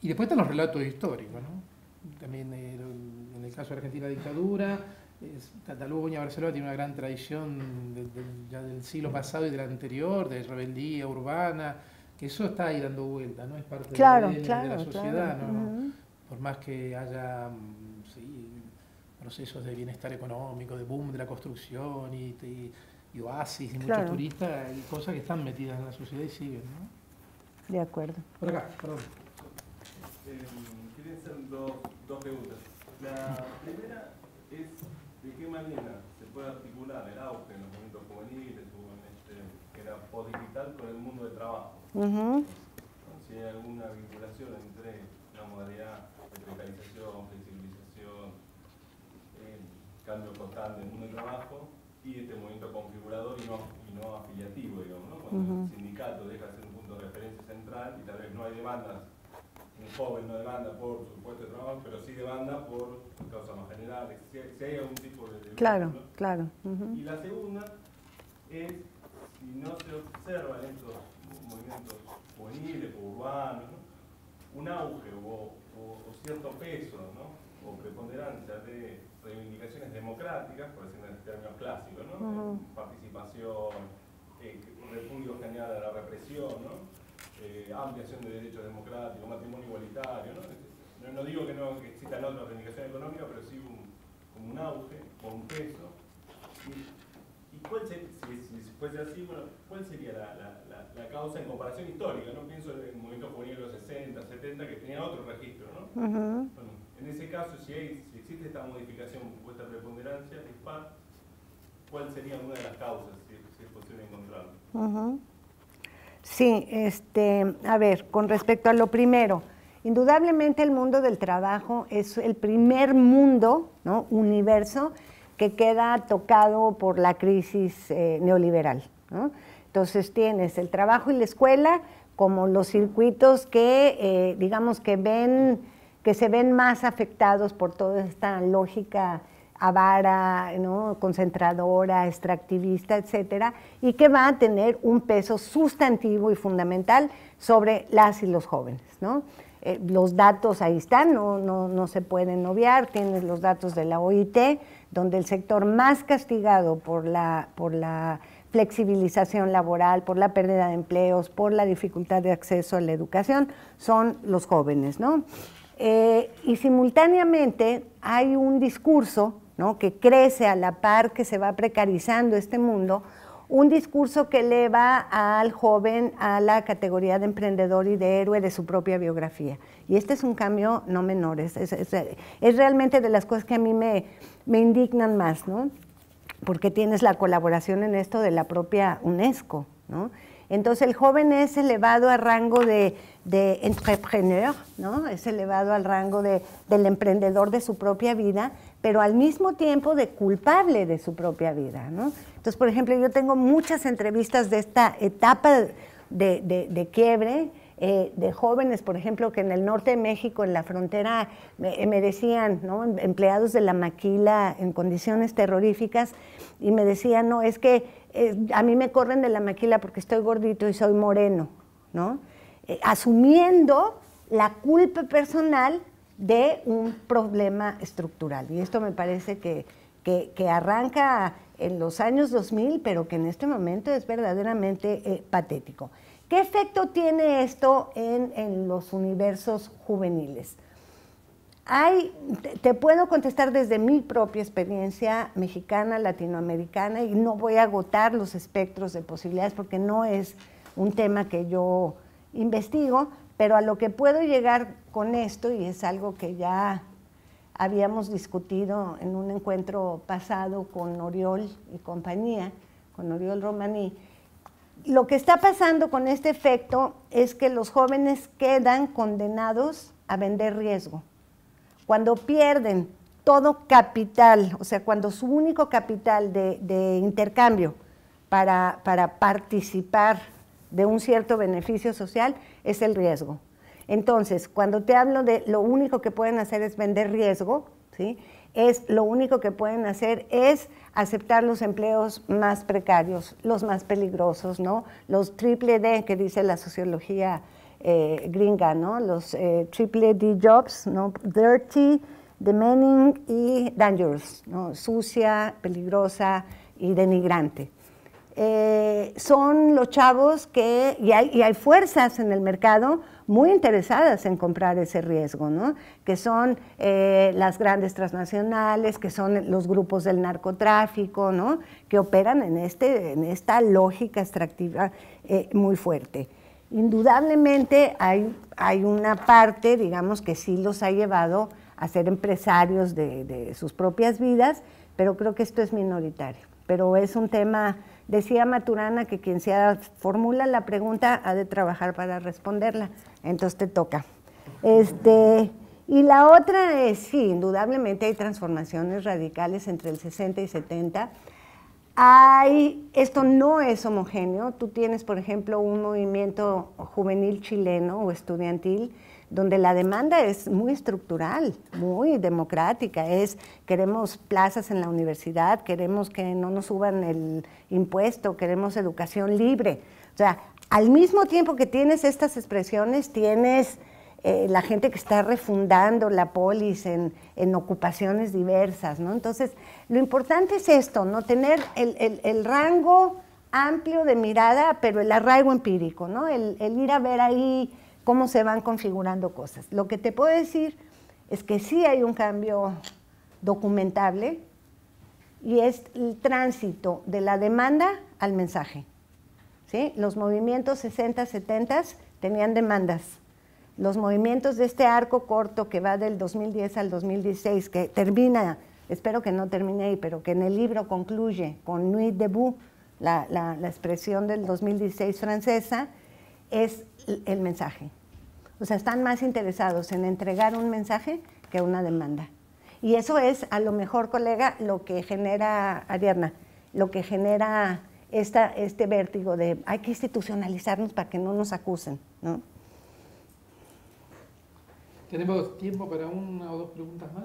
y después están los relatos históricos, ¿no? También eh, en el caso de Argentina, dictadura, Cataluña, Barcelona tiene una gran tradición ya del siglo pasado y del anterior, de rebeldía urbana, que eso está ahí dando vuelta, ¿no? Es parte de, la sociedad, ¿no? Por más que haya mm, procesos de bienestar económico, de boom de la construcción y, oasis y muchos turistas, hay cosas que están metidas en la sociedad y siguen, ¿no? De acuerdo. Por acá, perdón. Eh, quieren ser dos, dos preguntas. La primera es de qué manera se puede articular el auge en los movimientos juveniles o en este, que era digital con el mundo del trabajo. Si hay alguna vinculación entre la modalidad de precarización, flexibilización, el cambio constante en el mundo del trabajo y este movimiento configurador y no, y no afiliativo, digamos, ¿no? cuando el sindicato deja de ser un punto de referencia central y tal vez no hay demandas un joven no demanda por su puesto de trabajo, pero sí demanda por causas más generales, si, hay algún tipo de... claro, claro. Y la segunda es, si no se observa en estos movimientos juveniles urbanos, un auge o, cierto peso, ¿no? o preponderancia de reivindicaciones democráticas, por decirlo en términos clásicos, ¿no? participación, eh, repudio general a la represión, ¿no? eh, ampliación de derechos democráticos, matrimonio igualitario. ¿no? No, digo que no existan otras reivindicaciones económicas, pero sí un, como un auge o un peso. ¿Y, cuál sería, si, fuese así, bueno, cuál sería la, la, la, causa en comparación histórica? ¿no? Pienso en movimientos juveniles de los 60, 70, que tenían otro registro. ¿no? bueno, en ese caso, si, hay, si existe esta modificación esta preponderancia dispar, ¿cuál sería una de las causas, si, es posible encontrarlo? Sí, este, a ver, con respecto a lo primero, indudablemente el mundo del trabajo es el primer mundo, ¿no? universo, que queda tocado por la crisis eh, neoliberal. Entonces tienes el trabajo y la escuela como los circuitos que, eh, digamos, que ven que se ven más afectados por toda esta lógica avara, ¿no? concentradora, extractivista, etcétera, y que va a tener un peso sustantivo y fundamental sobre las y los jóvenes. ¿no? Eh, los datos ahí están, no, no, no, se pueden obviar, tienes los datos de la OIT, donde el sector más castigado por la, por la flexibilización laboral, por la pérdida de empleos, por la dificultad de acceso a la educación, son los jóvenes. ¿no? Eh, y simultáneamente hay un discurso ¿no? que crece a la par que se va precarizando este mundo, un discurso que eleva al joven a la categoría de emprendedor y de héroe de su propia biografía. Y este es un cambio no menor, es, realmente de las cosas que a mí me, me indignan más, ¿no? porque tienes la colaboración en esto de la propia UNESCO. ¿no? Entonces el joven es elevado a rango de, de entrepreneur, ¿no? es elevado al rango de, del emprendedor de su propia vida, pero al mismo tiempo de culpable de su propia vida. ¿no? Entonces, por ejemplo, yo tengo muchas entrevistas de esta etapa de quiebre, eh, de jóvenes, por ejemplo, que en el norte de México, en la frontera, me, decían, ¿no? Em, empleados de la maquila en condiciones terroríficas, y me decían, no, es que eh, a mí me corren de la maquila porque estoy gordito y soy moreno, ¿no? Eh, asumiendo la culpa personal de un problema estructural. Y esto me parece que, que, arranca en los años 2000, pero que en este momento es verdaderamente patético. ¿Qué efecto tiene esto en, los universos juveniles? Te puedo contestar desde mi propia experiencia mexicana, latinoamericana, y no voy a agotar los espectros de posibilidades porque no es un tema que yo investigo, pero a lo que puedo llegar con esto, y es algo que ya habíamos discutido en un encuentro pasado con Oriol y compañía, con Oriol Romaní, lo que está pasando con este efecto es que los jóvenes quedan condenados a vender riesgo. Cuando pierden todo capital, o sea, cuando su único capital de, intercambio para, para, participar de un cierto beneficio social es el riesgo. Entonces, cuando te hablo de lo único que pueden hacer es vender riesgo, ¿sí? es lo único que pueden hacer es aceptar los empleos más precarios, los más peligrosos, ¿no? Los triple D que dice la sociología eh, gringa, ¿no? Los eh, triple D jobs, ¿no? Dirty, demeaning y dangerous, ¿no? Sucia, peligrosa y denigrante. Eh, son los chavos que, y hay, y hay fuerzas en el mercado muy interesadas en comprar ese riesgo, ¿no? que son eh, las grandes transnacionales, que son los grupos del narcotráfico, ¿no? que operan en, este, en esta lógica extractiva eh, muy fuerte. Indudablemente hay, hay una parte, digamos, que sí los ha llevado a ser empresarios de, de sus propias vidas, pero creo que esto es minoritario. Pero es un tema Decía Maturana que quien se formula la pregunta ha de trabajar para responderla, entonces te toca. Este, y la otra es, sí, indudablemente hay transformaciones radicales entre el 60 y 70. Hay, esto no es homogéneo. Tú tienes, por ejemplo, un movimiento juvenil chileno o estudiantil donde la demanda es muy estructural, muy democrática, es queremos plazas en la universidad, queremos que no nos suban el impuesto, queremos educación libre. O sea, al mismo tiempo que tienes estas expresiones, tienes eh, la gente que está refundando la polis en, ocupaciones diversas, ¿no? Entonces, lo importante es esto, ¿no? Tener el, rango amplio de mirada, pero el arraigo empírico, ¿no? el ir a ver ahí cómo se van configurando cosas. Lo que te puedo decir es que sí hay un cambio documentable y es el tránsito de la demanda al mensaje. ¿Sí? Los movimientos 60, 70 tenían demandas. Los movimientos de este arco corto que va del 2010 al 2016, que termina, espero que no termine ahí, pero que en el libro concluye con Nuit debout, la, la expresión del 2016 francesa, es el mensaje. O sea, están más interesados en entregar un mensaje que una demanda. Y eso es, a lo mejor, colega, lo que genera, Ariadna, lo que genera esta, este vértigo de hay que institucionalizarnos para que no nos acusen, ¿no? Tenemos tiempo para una o dos preguntas más.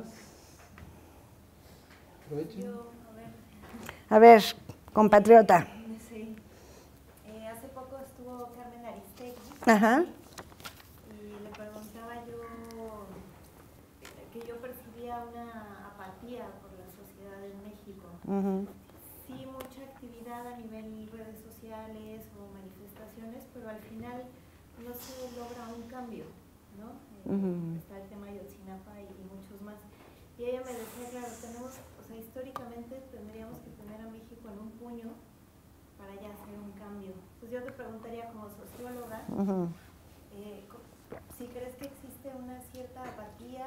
Aprovechen. Yo, a ver, A ver, compatriota. sí. Eh, hace poco estuvo Carmen Aristegui Ajá. y le preguntaba yo que yo percibía una apatía por la sociedad en México. Sí, mucha actividad a nivel redes sociales o manifestaciones, pero al final no se logra un cambio, ¿no? Eh. Está el tema de Ayotzinapa y, y muchos más. Y ella me decía, claro, tenemos, o sea, históricamente tendríamos que tener a México en un puño para ya hacer un cambio. Pues yo te preguntaría como socióloga, eh, si crees que existe una cierta apatía,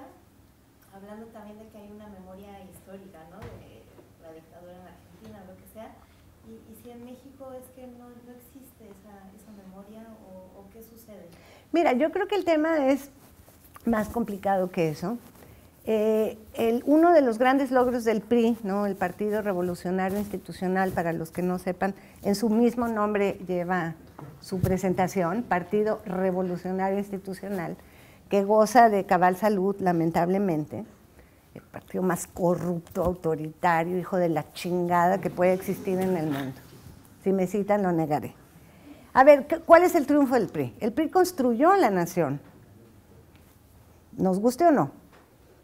hablando también de que hay una memoria histórica, ¿no? De la dictadura en Argentina, lo que sea, y, y si en México es que no, no existe esa, esa memoria o, o qué sucede. Mira, yo creo que el tema es más complicado que eso. Eh, uno de los grandes logros del PRI, ¿no? el Partido Revolucionario Institucional, para los que no sepan, en su mismo nombre lleva su presentación, Partido Revolucionario Institucional, que goza de cabal salud, lamentablemente, el partido más corrupto, autoritario, hijo de la chingada que puede existir en el mundo. Si me citan, lo negaré. A ver, ¿qué- ¿cuál es el triunfo del PRI? El PRI construyó la nación, nos guste o no.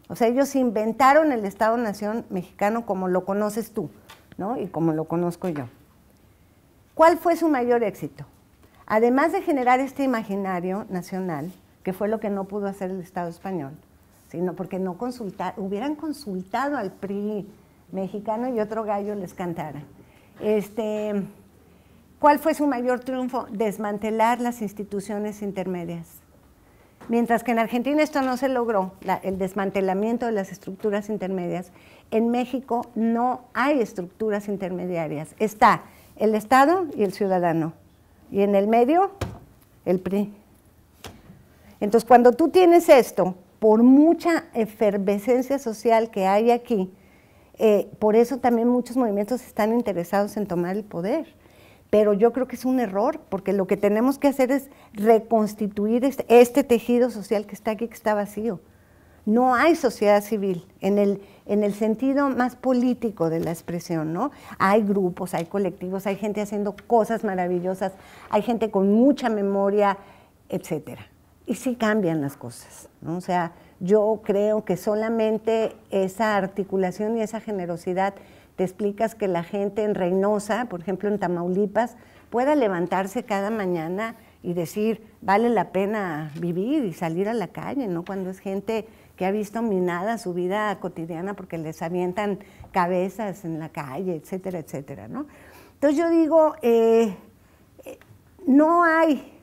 O sea, ellos inventaron el Estado-Nación mexicano como lo conoces tú, ¿no? Y como lo conozco yo. ¿Cuál fue su mayor éxito? Además de generar este imaginario nacional, que fue lo que no pudo hacer el Estado español, sino porque no consulta, hubieran consultado al PRI mexicano y otro gallo les cantara. Este, ¿Cuál fue su mayor triunfo? Desmantelar las instituciones intermedias. Mientras que en Argentina esto no se logró, el desmantelamiento de las estructuras intermedias, en México no hay estructuras intermediarias. Está el Estado y el ciudadano. Y en el medio, el PRI. Entonces, cuando tú tienes esto, por mucha efervescencia social que hay aquí, eh, por eso también muchos movimientos están interesados en tomar el poder. Pero yo creo que es un error, porque lo que tenemos que hacer es reconstituir este, este tejido social que está aquí, que está vacío. No hay sociedad civil en el, en el sentido más político de la expresión, ¿no? Hay grupos, hay colectivos, hay gente haciendo cosas maravillosas, hay gente con mucha memoria, etcétera. Y sí cambian las cosas, ¿no? O sea, yo creo que solamente esa articulación y esa generosidad te explicas que la gente en Reynosa, por ejemplo en Tamaulipas, pueda levantarse cada mañana y decir, vale la pena vivir y salir a la calle, ¿no? Cuando es gente que ha visto minada su vida cotidiana porque les avientan cabezas en la calle, etcétera, etcétera, ¿no? Entonces yo digo, eh, eh, no hay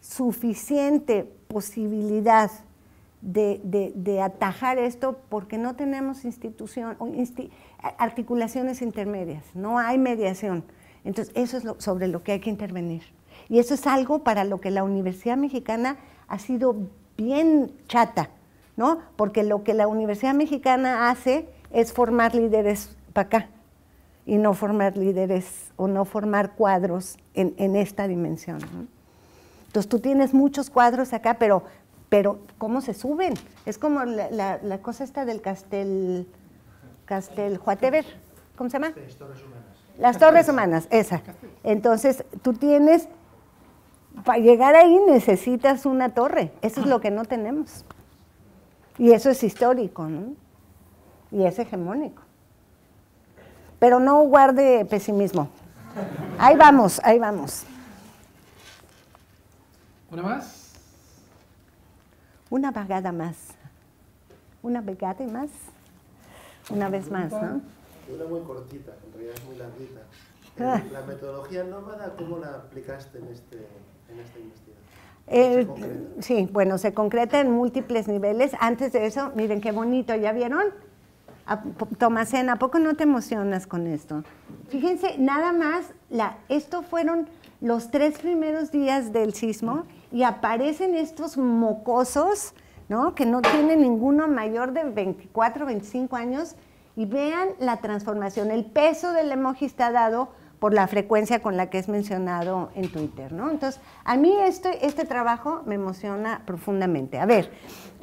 suficiente posibilidad de, atajar esto porque no tenemos institución, articulaciones intermedias, no hay mediación. Entonces, eso es lo- sobre lo que hay que intervenir. Y eso es algo para lo que la Universidad Mexicana ha sido bien chata, ¿no? Porque lo que la Universidad Mexicana hace es formar líderes para acá y no formar líderes o no formar cuadros en, en esta dimensión. ¿no? Entonces tú tienes muchos cuadros acá, pero, pero ¿cómo se suben? Es como la, la- la cosa esta del Castel, Castel Whatever, ¿cómo se llama? Las Torres Humanas, esa. Entonces tú tienes, para llegar ahí necesitas una torre, eso es lo que no tenemos. Y eso es histórico, ¿no? Y es hegemónico. Pero no guarde pesimismo. Ahí vamos, ahí vamos. ¿Una más? Una vagada más. Una vegada más. Una vez más, ¿no? Una muy cortita, en realidad es muy larguita. Ah. Eh, La metodología nómada, ¿cómo la aplicaste en, este, en esta investigación? Eh, sí, bueno, se concreta en múltiples niveles. Antes de eso, miren qué bonito, ¿ya vieron? A- Tomasena, ¿a poco no te emocionas con esto? Fíjense, nada más, la, esto fueron los tres primeros días del sismo y aparecen estos mocosos, ¿no? Que no tienen ninguno mayor de 24, 25 años y vean la transformación. El peso del emoji está dado por la frecuencia con la que es mencionado en Twitter, ¿no? Entonces, a mí este, este trabajo me emociona profundamente. A ver,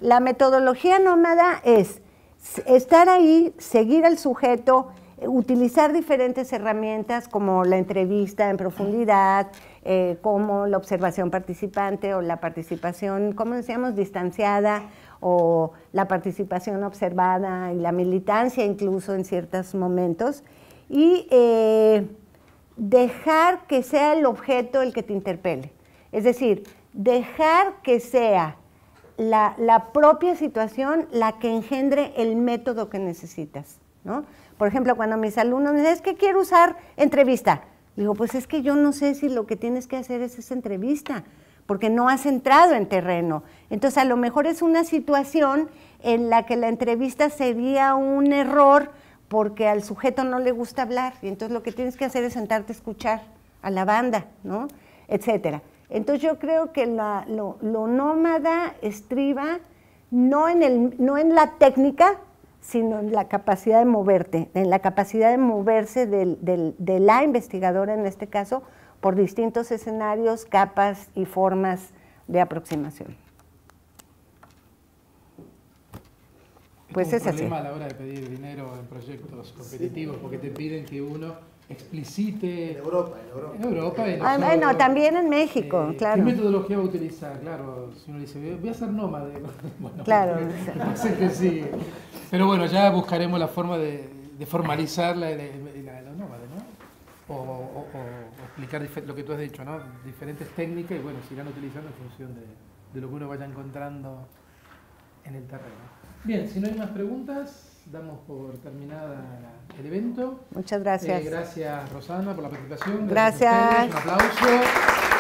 la metodología nómada es estar ahí, seguir al sujeto, utilizar diferentes herramientas como la entrevista en profundidad, eh, como la observación participante o la participación, como decíamos, distanciada o la participación observada y la militancia incluso en ciertos momentos, y eh, dejar que sea el objeto el que te interpele. Es decir, dejar que sea la, la propia situación la que engendre el método que necesitas. ¿no? Por ejemplo, cuando mis alumnos me dicen, es que quiero usar entrevista, digo, pues es que yo no sé si lo que tienes que hacer es esa entrevista, porque no has entrado en terreno. Entonces, a lo mejor es una situación en la que la entrevista sería un error porque al sujeto no le gusta hablar, y entonces lo que tienes que hacer es sentarte a escuchar a la banda, ¿no? Etcétera. Entonces yo creo que lo, lo, nómada estriba no en, el, no en la técnica, sino en la capacidad de moverte, en la capacidad de moverse de la investigadora en este caso por distintos escenarios, capas y formas de aproximación. Pues es, un problema a la hora de pedir dinero en proyectos competitivos, porque te piden que uno explicite. En Europa, en Europa. En Europa. ah, bueno, también en México, eh, claro. ¿Qué metodología va a utilizar? Claro, si uno dice, voy a ser nómade. Bueno, claro. Sé que sí. Pero bueno, ya buscaremos la forma de, formalizar la, la, nómade, ¿no? O, explicar lo que tú has dicho, ¿no? Diferentes técnicas y bueno, se irán utilizando en función de, de lo que uno vaya encontrando en el terreno. Bien, si no hay más preguntas, damos por terminada el evento. Muchas gracias. Eh, gracias Rosana por la presentación. Gracias. gracias. Un aplauso.